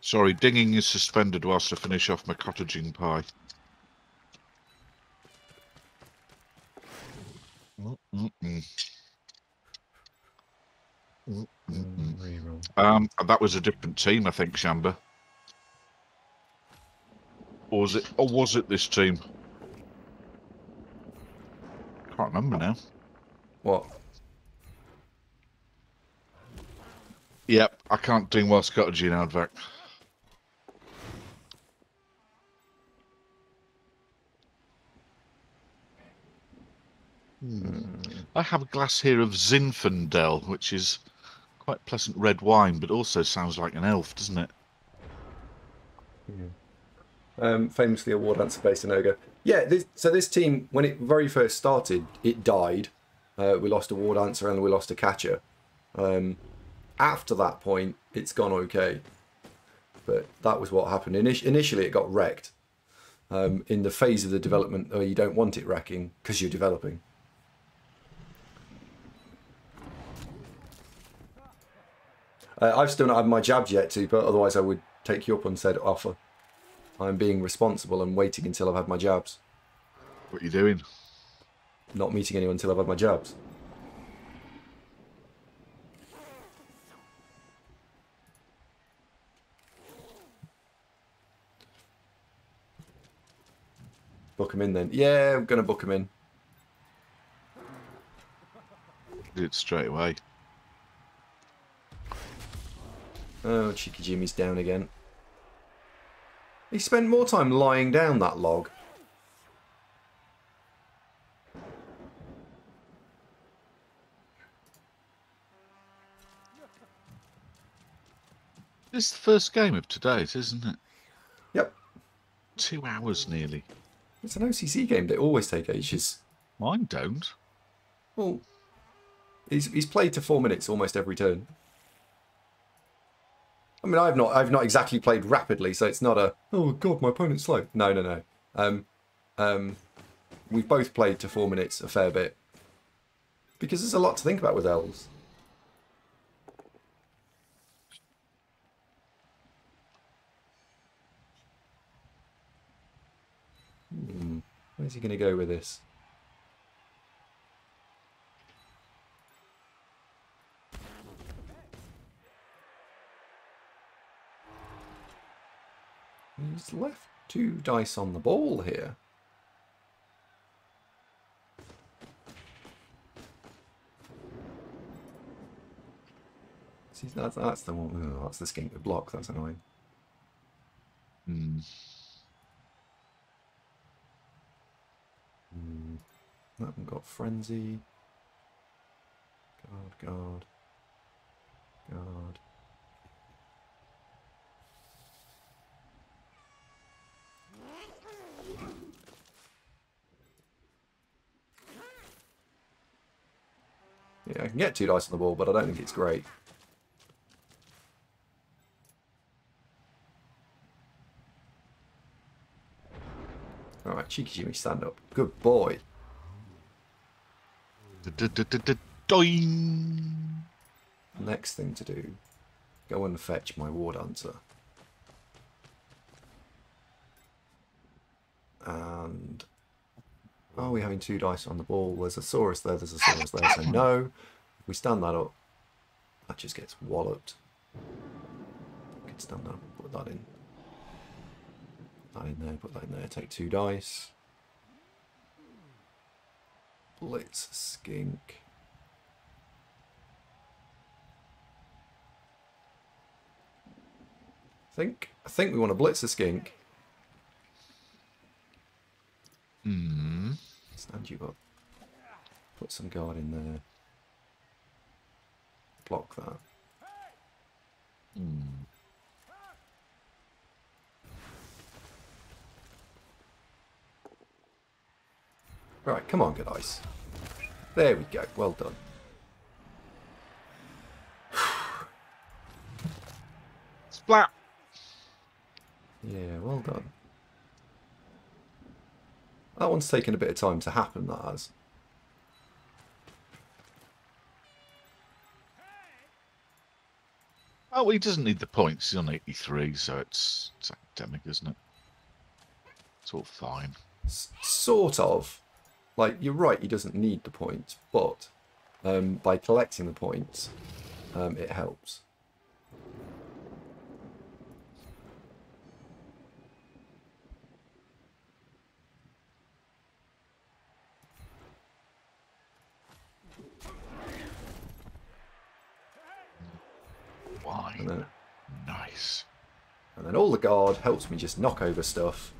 Sorry, dinging is suspended whilst I finish off my cottaging pie. Mm-mm-mm. Mm-mm-mm. Reroll. Um, that was a different team, I think, Shamba. Or was it? Or was it this team? Can't remember now. What? Yep, I can't ding whilst cottaging, Advac. I have a glass here of Zinfandel, which is quite pleasant red wine, but also sounds like an elf, doesn't it? Um, famously a war dancer based in Ogre. Yeah, this, so this team, when it very first started, it died. Uh, we lost a war dancer and we lost a catcher. Um, after that point, it's gone okay. but that was what happened. Init- initially, it got wrecked um, in the phase of the development you don't want it wrecking because you're developing. Uh, I've still not had my jabs yet, too, but otherwise I would take you up on said offer. I'm being responsible and waiting until I've had my jabs. What are you doing? Not meeting anyone until I've had my jabs. Book him in then. Yeah, I'm gonna book him in. Do it straight away. Oh, Cheeky Jimmy's down again. He spent more time lying down that log. This is the first game of today's, isn't it? Yep. Two hours nearly. It's an OCC game. They always take ages. Mine don't. Well, he's he's played to four minutes almost every turn. I mean, I've not I've not exactly played rapidly, so it's not a oh god, my opponent's slow. No, no, no. Um, um, we've both played to four minutes a fair bit because there's a lot to think about with elves. Hmm, where's he going to go with this? He's left two dice on the ball here. See, that's, that's the one. Oh, that's the skink with block. That's annoying. Hmm. Hmm. That one got frenzy. Guard, guard, guard. Yeah, I can get two dice on the ball, but I don't think it's great. Alright, Cheeky Jimmy, stand up. Good boy. Next thing to do, go and fetch my war dancer. And are we having two dice on the ball? There's a Saurus there, there's a Saurus there, so no. If we stand that up, that just gets walloped. We can stand that up, put that in. That in there, put that in there, take two dice. Blitz skink. I think I think we want to blitz a skink. Hmm. Stand you up. Put some guard in there. Block that. Hmm. Right, come on, good ice. There we go. Well done. Splat. Yeah, well done. That one's taken a bit of time to happen, that has. Oh, he doesn't need the points. He's on 83, so it's, it's academic, isn't it? It's all fine. S- sort of. Like, you're right, he doesn't need the points, but um, by collecting the points, um, it helps. And then, Nice. and then all the guard helps me just knock over stuff.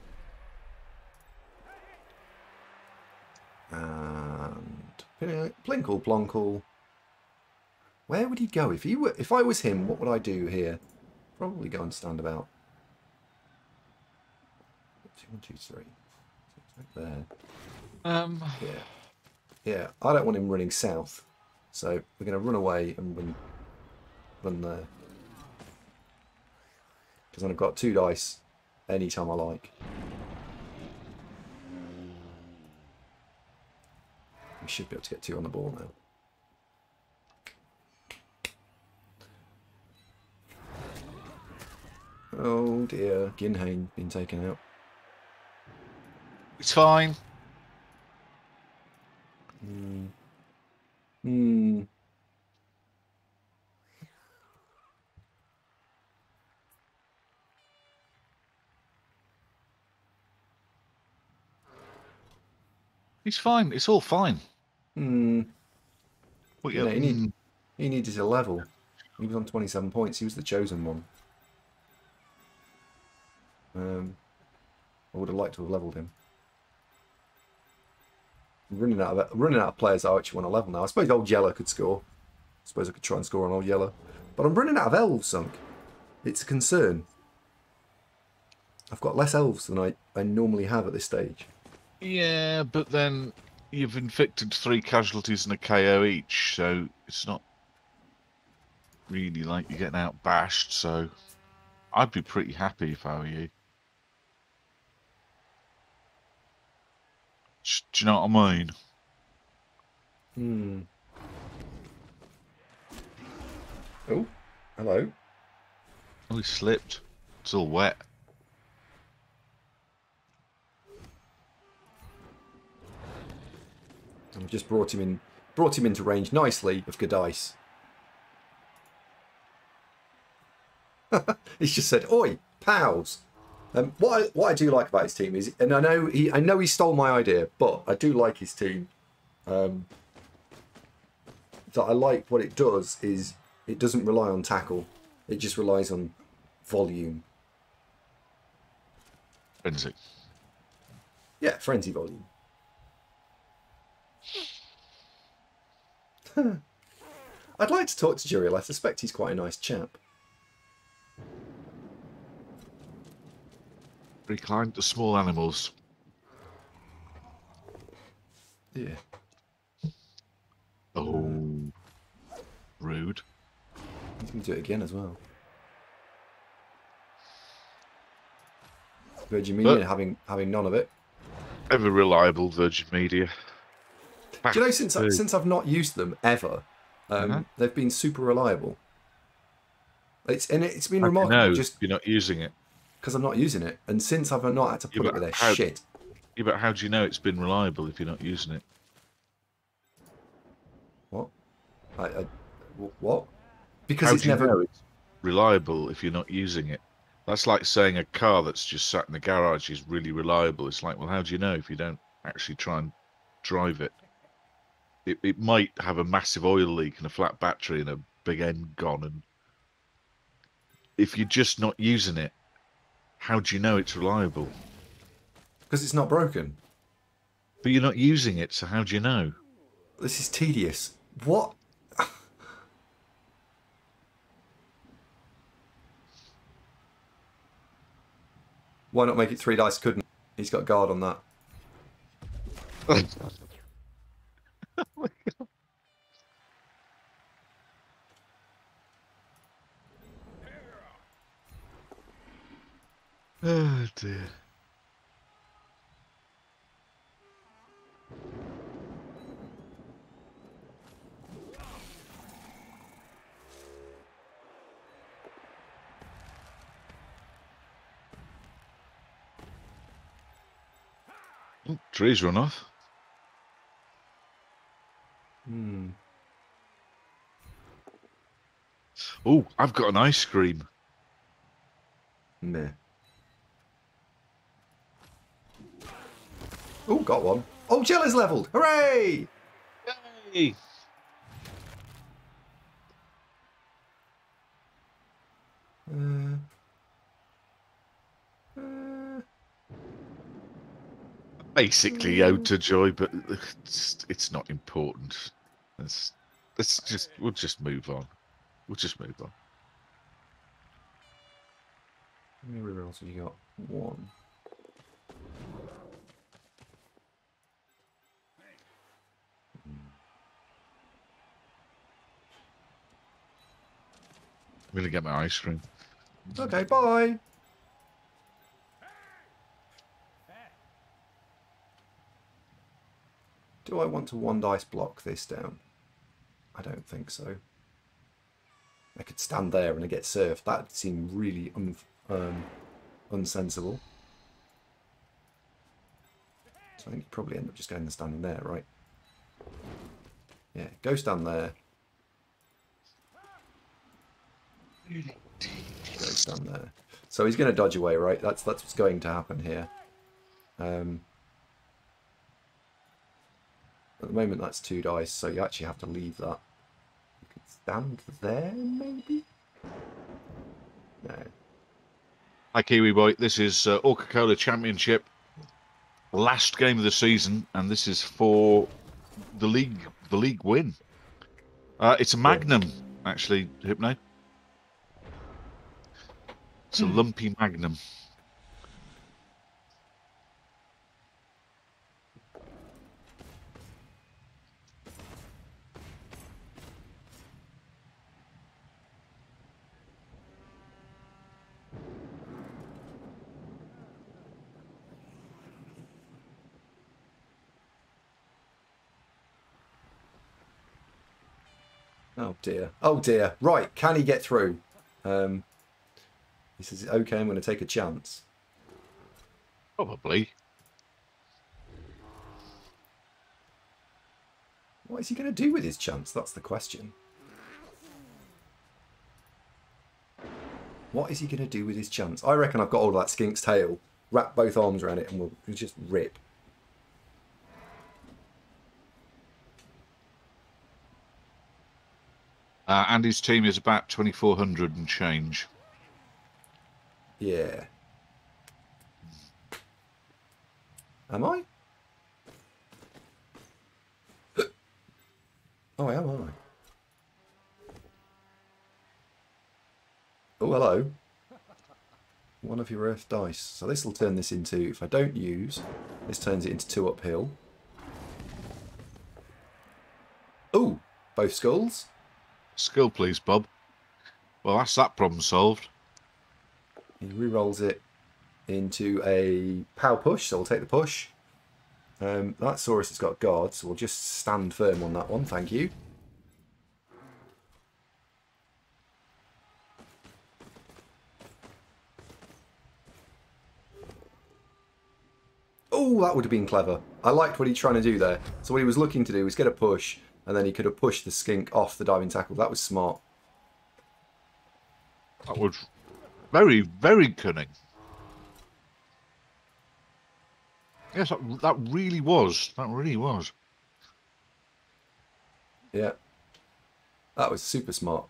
And Plinkle Plonkle. Where would he go if he were? If I was him, what would I do here? Probably go and stand about. Two, one, two, three. There. Um, Yeah. Yeah. I don't want him running south, so we're going to run away and run, run there. Because then I've got two dice anytime I like. We should be able to get two on the ball now. Oh dear, Ginhane been taken out. It's fine. Hmm. Hmm. It's fine. It's all fine. Hmm. Yeah, you- he need- mm, He needed a level. He was on 27 points. He was the chosen one. Um, I would have liked to have leveled him. I'm running out of running out of players I actually want to level now. I suppose old Yellow could score. I suppose I could try and score on old Yellow, but I'm running out of elves, sunk. It's a concern. I've got less elves than I, I normally have at this stage. Yeah, but then you've inflicted three casualties and a KO each, so it's not really like you're getting out bashed. So I'd be pretty happy if I were you. Do you know what I mean? Hmm. Oh, hello. Oh, he slipped. It's all wet. I've just brought him in, brought him into range nicely of Gadice. He's just said, "Oi, pals." Um, what I, what I do like about his team is, and I know he, I know he stole my idea, but I do like his team. Um, so I like what it does is it doesn't rely on tackle; it just relies on volume. Frenzy. Yeah, frenzy volume. I'd like to talk to Juriel. I suspect he's quite a nice chap. Very kind to small animals. Yeah. Oh, rude. He's going to do it again as well. Virgin Media But- having having none of it. Ever reliable Virgin Media. Do you know since I, since I've not used them ever, um, Uh-huh. they've been super reliable. It's and it's been remarkable know just you're not using it. because I'm not using it, and since I've not had to put it but with their how- shit. Yeah, but how do you know it's been reliable if you're not using it? What? I, I what? Because How it's never. it's reliable if you're not using it? That's like saying a car that's just sat in the garage is really reliable. It's like, well, how do you know if you don't actually try and drive it? It, it might have a massive oil leak and a flat battery and a big end gone. And if you're just not using it, how do you know it's reliable? Because it's not broken. But you're not using it, so how do you know? This is tedious. What? Why not make it three dice? Couldn't. He's got guard on that. Oh dear. Oh, trees run off. Hmm. Oh, I've got an ice cream. Meh. Oh, got one. Oh, Jella's leveled. Hooray! Yay! Uh, uh, Basically, ode to joy, but it's, it's not important. Let's let's just we'll just move on. We'll just move on. how many rerolls have you got? One. I'm gonna get my ice cream. Okay, bye. Do I want to one dice block this down? I don't think so. I could stand there and I get surfed. That seemed really un um, unsensible. So I think you probably end up just going and standing there, right? Yeah, go stand there. Go stand there. So he's going to dodge away, right? That's that's what's going to happen here. Um, at the moment, that's two dice, so you actually have to leave that. Stand there, maybe? No. Hi, Kiwi Boy. This is uh, Orca Cola Championship, last game of the season, and this is for the league, the league win. Uh, it's a Magnum, actually, Hypno. It's a lumpy Magnum. Dear. Oh dear. Right, can he get through? Um, he says, okay, I'm going to take a chance. Probably. What is he going to do with his chance? That's the question. What is he going to do with his chance? I reckon I've got all of that skink's tail. Wrap both arms around it and we'll just rip. Uh, Andy's team is about 2,400 and change. Yeah. Am I? Oh, am, I? Oh, hello. One of your earth dice. So this will turn this into, if I don't use, this turns it into two uphill. Oh, both skulls. Skill, please, Bob. Well, that's that problem solved. He re-rolls it into a power push, so we'll take the push. Um, that Saurus has got guard, so we'll just stand firm on that one, thank you. Oh, that would have been clever. I liked what he's trying to do there. So what he was looking to do was get a push, and then he could have pushed the skink off the diving tackle. That was smart. That was very, very cunning. Yes, that, that really was. That really was. Yeah. That was super smart.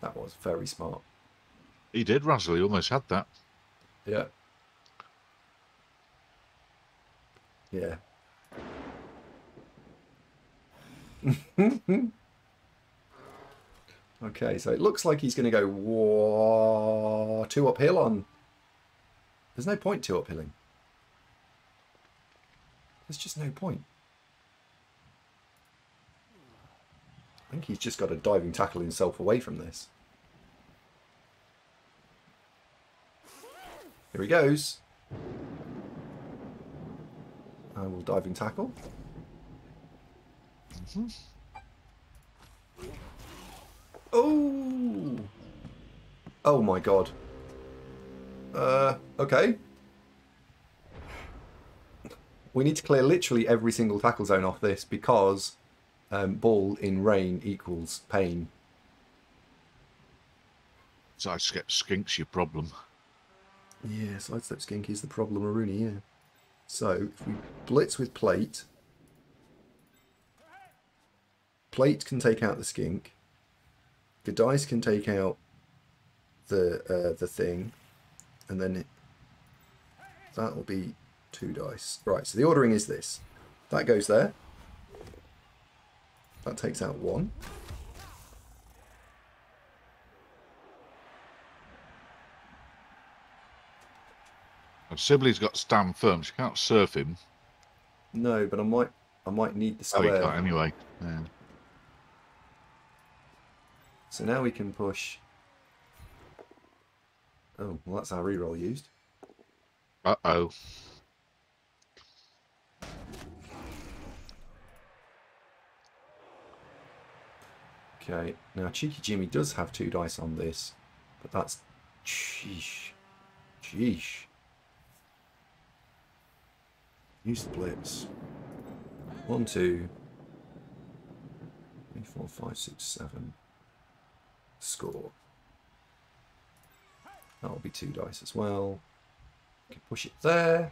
That was very smart. He did, Razzle. He almost had that. Yeah. Yeah. okay, so it looks like he's going to go whoa, two uphill on. There's no point two uphilling. There's just no point. I think he's just got to diving tackle himself away from this. Here he goes. I will diving tackle. Oh! Oh my god. Uh, okay. We need to clear literally every single tackle zone off this because um, ball in rain equals pain. So I skip skinks your problem. Yeah, sidestep skink is the problem, Rooney, yeah. So, if we blitz with plate, plate can take out the skink, the dice can take out the uh, the thing, and then it, that will be two dice. Right, so the ordering is this. That goes there. That takes out one. And Slibli's got stand firm. She can't surf him. No, but I might I might need the Oh, square. got anyway. Yeah. So now we can push. Oh, well, that's our reroll used. Uh oh. Okay, now Cheeky Jimmy does have two dice on this, but that's. Sheesh. Sheesh. Use the blips. One, two, three, four, five, six, seven. Score. That'll be two dice as well. Can push it there.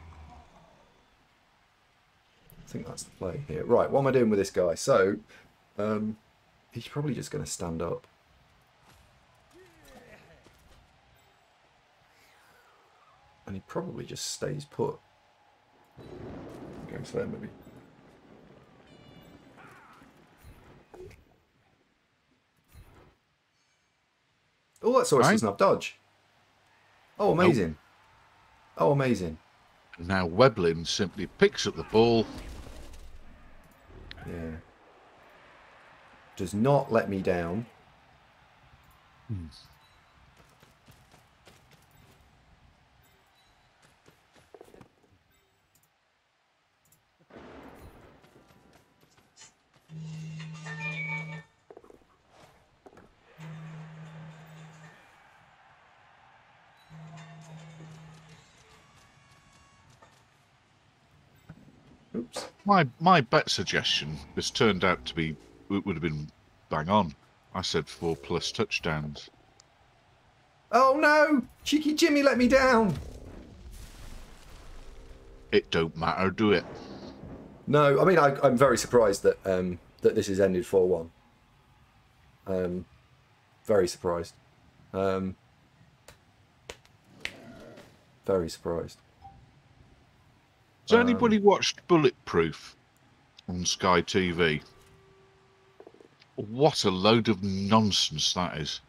I think that's the play here. Right, what am I doing with this guy? So, um, he's probably just going to stand up. And he probably just stays put. Goes there, maybe. Oh, that Saurus Right. doesn't dodge. Oh, amazing. Oh, amazing. Now Weblin simply picks up the ball. Yeah. Does not let me down. Oops. My my bet suggestion has turned out to be it would have been bang on. I said four plus touchdowns. Oh no! Cheeky Jimmy let me down! It don't matter, do it? No, I mean I, I'm very surprised that um, that this has ended four one. Um, very surprised. Um, very surprised. Has Um, anybody watched Bulletproof on Sky TV? What a load of nonsense that is.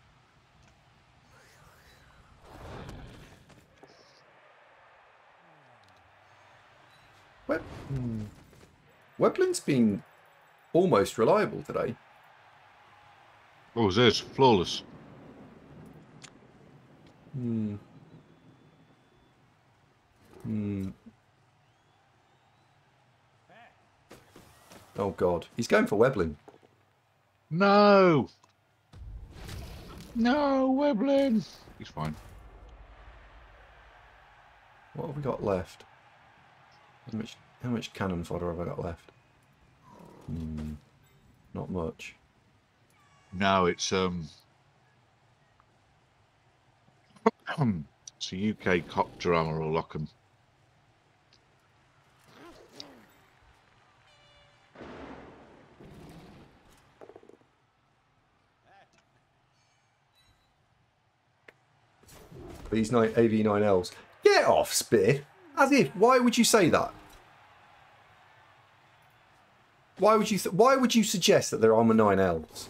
Web, hmm. Weblin's been almost reliable today. Oh, it is flawless. Hmm. Hmm. Oh God, he's going for Weblin. No. No, Weblin. He's fine. What have we got left? How much? How much cannon fodder have I got left? Hmm. Not much. No, it's um. it's a UK cop drama or Lockham. These nine AV9Ls. Get off, Spear. As if. Why would you say that? Why would you? Th- why would you suggest that they're armor nine elves?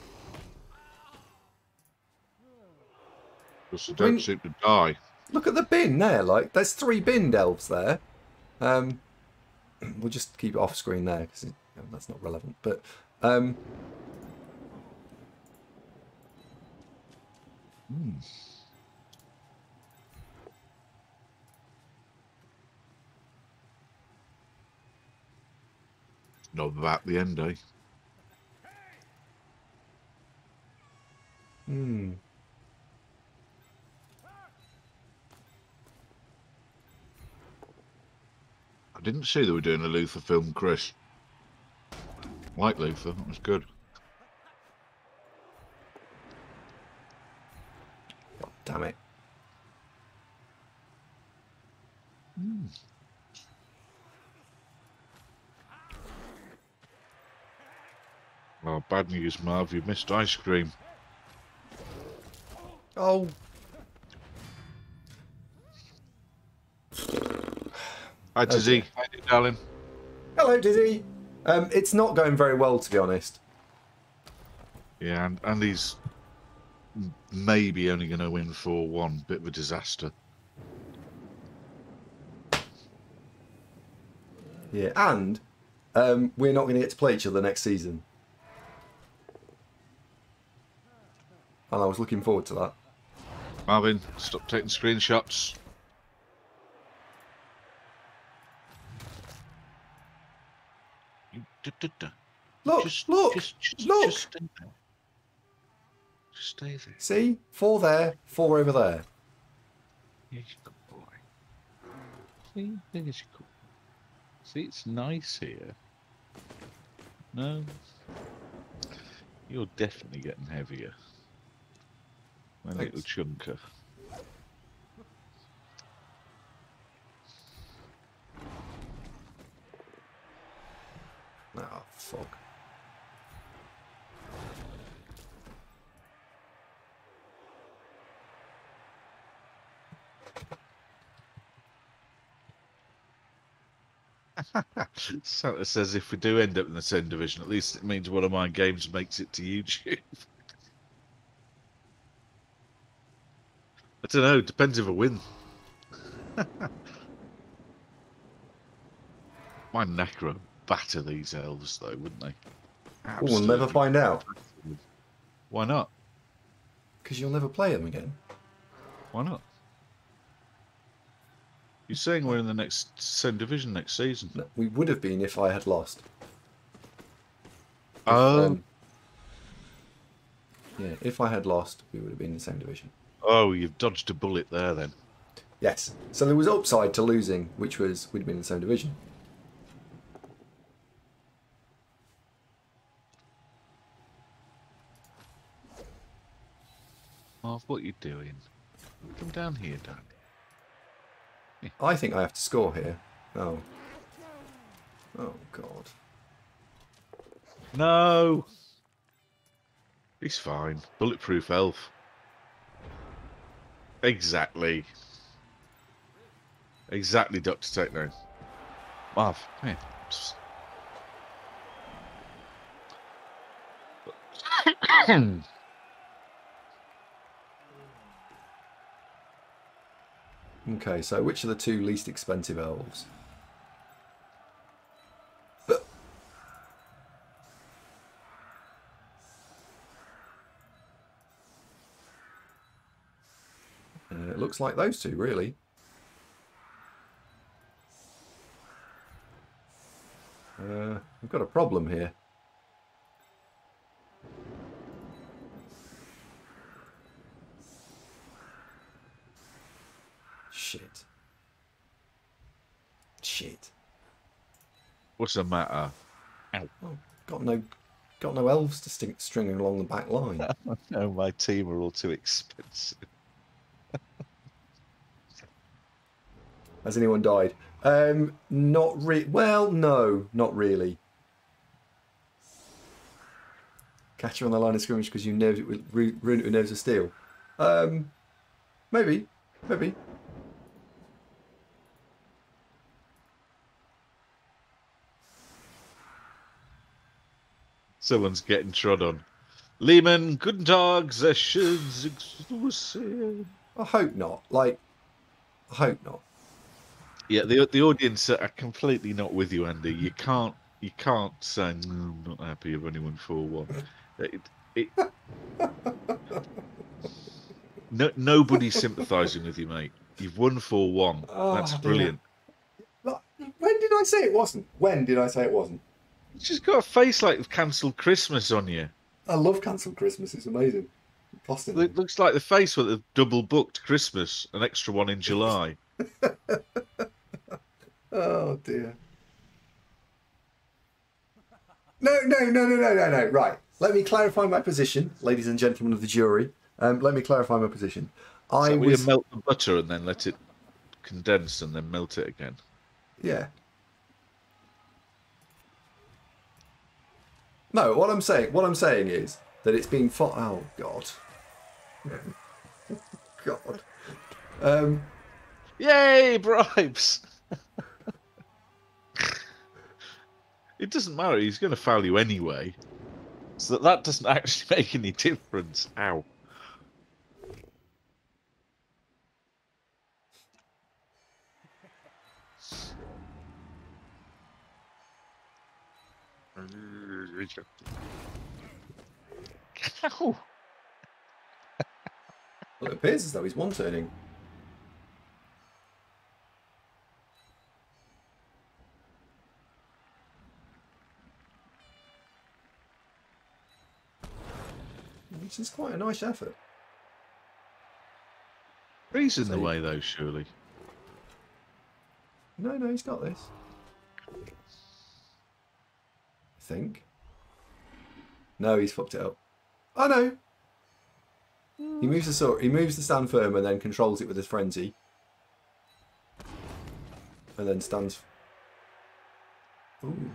Because they don't mean- seem to die. Look at the bin there. Like, there's three bin elves there. Um, we'll just keep it off screen there because that's not relevant. But um, Not that the end, eh? hmm. I didn't see they were doing a Luther film, Chris. Like Luther, that was good. God damn it. Well, bad news, Marv. You missed ice cream. Oh. Hi. How you doing, darling? Hello, Dizzy. Um, it's not going very well, to be honest. Yeah, and, and he's maybe only going to win 4 1. Bit of a disaster. Yeah, and um, we're not going to get to play each other next season. And I was looking forward to that. Marvin, stop taking screenshots. Look, Just, look, just, just, look. Just stay there. Just stay there. See? Four there, four over there. Your good boy. See, there's your good. See, it's nice here. No, you're definitely getting heavier. My little Thanks. chunker. Oh, fuck. Santa says if we do end up in the same division, at least it means one of my games makes it to YouTube. I don't know. Depends if I win. my necro batter these elves, though, wouldn't they? Oh, we'll never find out. Why not? Because you'll never play them again. Why not? You're saying we're in the next same division next season? No, we would have been if I had lost. If, Oh, um, yeah, if I had lost, we would have been in the same division. Oh, you've dodged a bullet there then. Yes. So there was upside to losing, which was we'd been in the same division. Marv, what are you doing? Come down here, Dad. I think I have to score here. Oh. Oh, God. No! He's fine. Bulletproof elf. Exactly. Exactly, Dr. Techno. Marv, come here. Okay, so which are the two least expensive elves? Looks like those two, really. Uh, we've got a problem here. Shit. Shit. What's the matter? Oh, got no, got no elves to string, string along the back line. No, my team are all too expensive. Has anyone died? Um, not re. Well, no, not really. Catch her on the line of scrimmage because you nerves it ruin it with nerves of steel. Um, maybe, maybe. Someone's getting trod on. Lehman, guten Tag, Sessions. I hope not. Like, I hope not. Yeah, the the audience are completely not with you, Andy. You can't you can't say "Mm, I'm not happy I've only won four one. It, it, no, nobody's sympathising with you, mate. You've won four one. Oh, That's brilliant. Like, When did I say it wasn't? When did I say it wasn't? You just got a face like cancelled Christmas on you. I love cancelled Christmas. It's amazing. Costing. It looks like the face with the double booked Christmas, an extra one in July. Oh dear. No, no, no, no, no, no, no. Right. Let me clarify my position, ladies and gentlemen of the jury. Um, let me clarify my position. I So we was, melt the butter and then let it condense and then melt it again. yeah. No, what I'm saying, what I'm saying is that it's been fought. Oh God. God. Um, Yay, bribes! it doesn't matter. He's going to foul you anyway, so that, that doesn't actually make any difference. Ow! Ow. Well, it appears as though he's one turning. Which is quite a nice effort. He's in the way though, surely. No, no, he's got this. I think. No, he's fucked it up. Oh no! He moves the sword. He moves the stand firm and then controls it with his frenzy, and then stands. Ooh.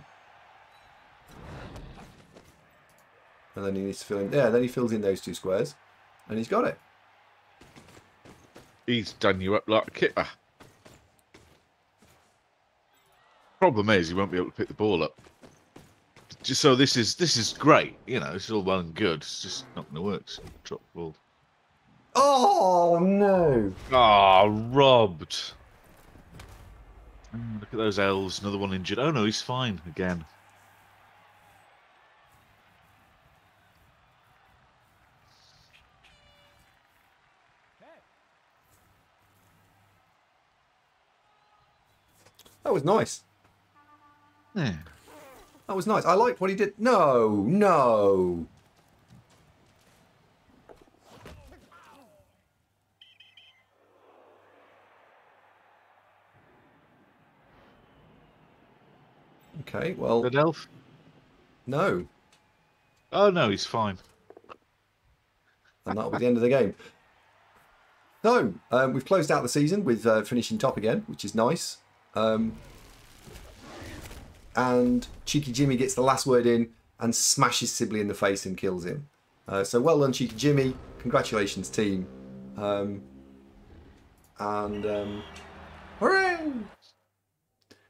And then he needs to fill in. Yeah, then he fills in those two squares, and he's got it. He's done you up like a kipper. Problem is, he won't be able to pick the ball up. Just so this is this is great, you know. It's all well and good. It's just not going to work. So drop the ball. Oh no! Ah, robbed. Mm, Look at those elves. Another one injured. Oh no, he's fine again. That was nice. Yeah. That was nice. I liked what he did. No, no. Okay, well, Good elf. no. Oh no, he's fine. And that'll be the end of the game. So, um, we've closed out the season with uh, finishing top again, which is nice. Um, and Cheeky Jimmy gets the last word in and smashes Slibli in the face and kills him. Uh, so well done, Cheeky Jimmy. Congratulations, team. Um, and um, hooray!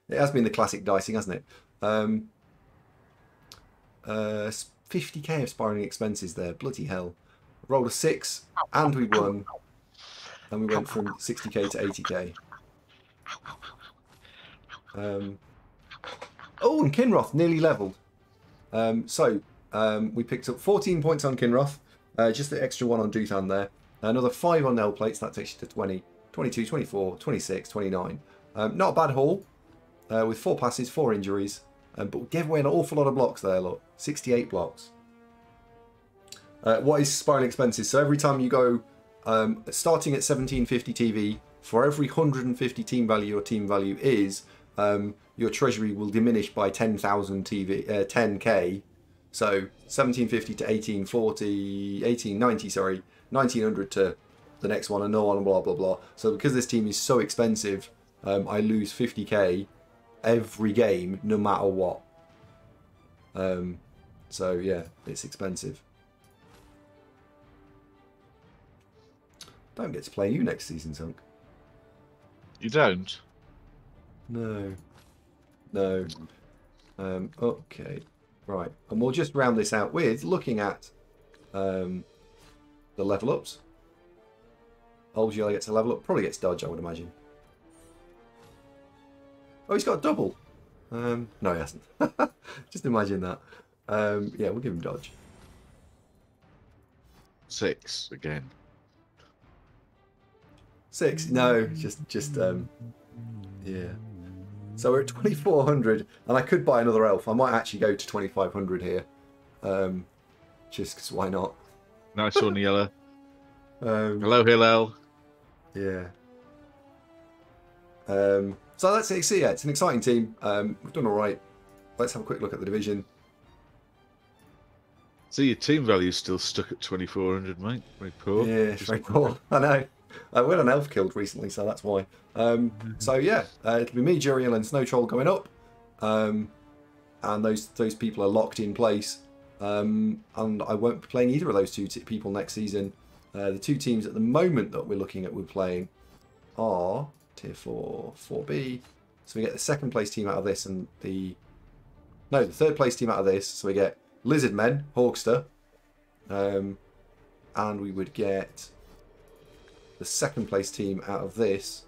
It has been the classic dicing, hasn't it? Um, uh, 50k of spiraling expenses there. Bloody hell. Rolled a six, and we won. And we went from 60k to 80k. Um, oh, and Kinroth nearly levelled. Um, so um, we picked up 14 points on Kinroth, uh, just the extra one on Duthan there. Another 5 on Nail Plates, that takes you to 20, 22, 24, 26, 29. Um, not a bad haul, uh, with 4 passes, 4 injuries. Um, but gave away an awful lot of blocks there, look. 68 blocks. Uh, what is spiraling expenses? So every time you go, um, starting at 1750 TV, for every 150 team value your team value is, um, your treasury will diminish by 10,000 TV, uh, 10k. So 1750 to 1840, 1890, sorry, 1900 to the next one, and no one, blah blah blah. So because this team is so expensive, um, I lose 50k every game, no matter what. Um, so yeah, it's expensive. Don't get to play you next season, Sunk. You don't. No. No. Um, okay. Right. And we'll just round this out with looking at um, the level ups. Olgiel gets a level up. Probably gets dodge, I would imagine. Oh, he's got a double. Um, no, he hasn't. just imagine that. Um, yeah, we'll give him dodge. Six again. Six? No, just just um, yeah. So we're at twenty four hundred, and I could buy another elf. I might actually go to twenty five hundred here, um, just 'cause why not? Nice one, yellow. Um, Hello, Hillel. yeah. Um, so that's it. So yeah, it's an exciting team. Um, we've done all right. Let's have a quick look at the division. See, your team value's still stuck at 2,400, mate. Very poor. Yeah, it's very poor. I know. Uh, we had an elf killed recently, so that's why. Um, so yeah, uh, it'll be me, Juriel, and Snow Troll going up, um, and those those people are locked in place. Um, and I won't be playing either of those two t- people next season. Uh, the two teams at the moment that we're looking at, we're playing are tier four, four B. So we get the second place team out of this, and the no, the third place team out of this. So we get Lizard Men, Hawkster, um, and we would get the second place team out of this,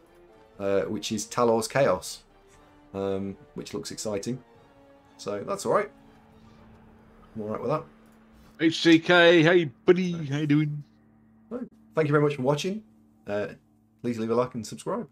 uh, which is Talos Chaos, um, which looks exciting. So that's all right. I'm all right with that. HCK, hey buddy, how you doing? Thank you very much for watching. Uh, please leave a like and subscribe.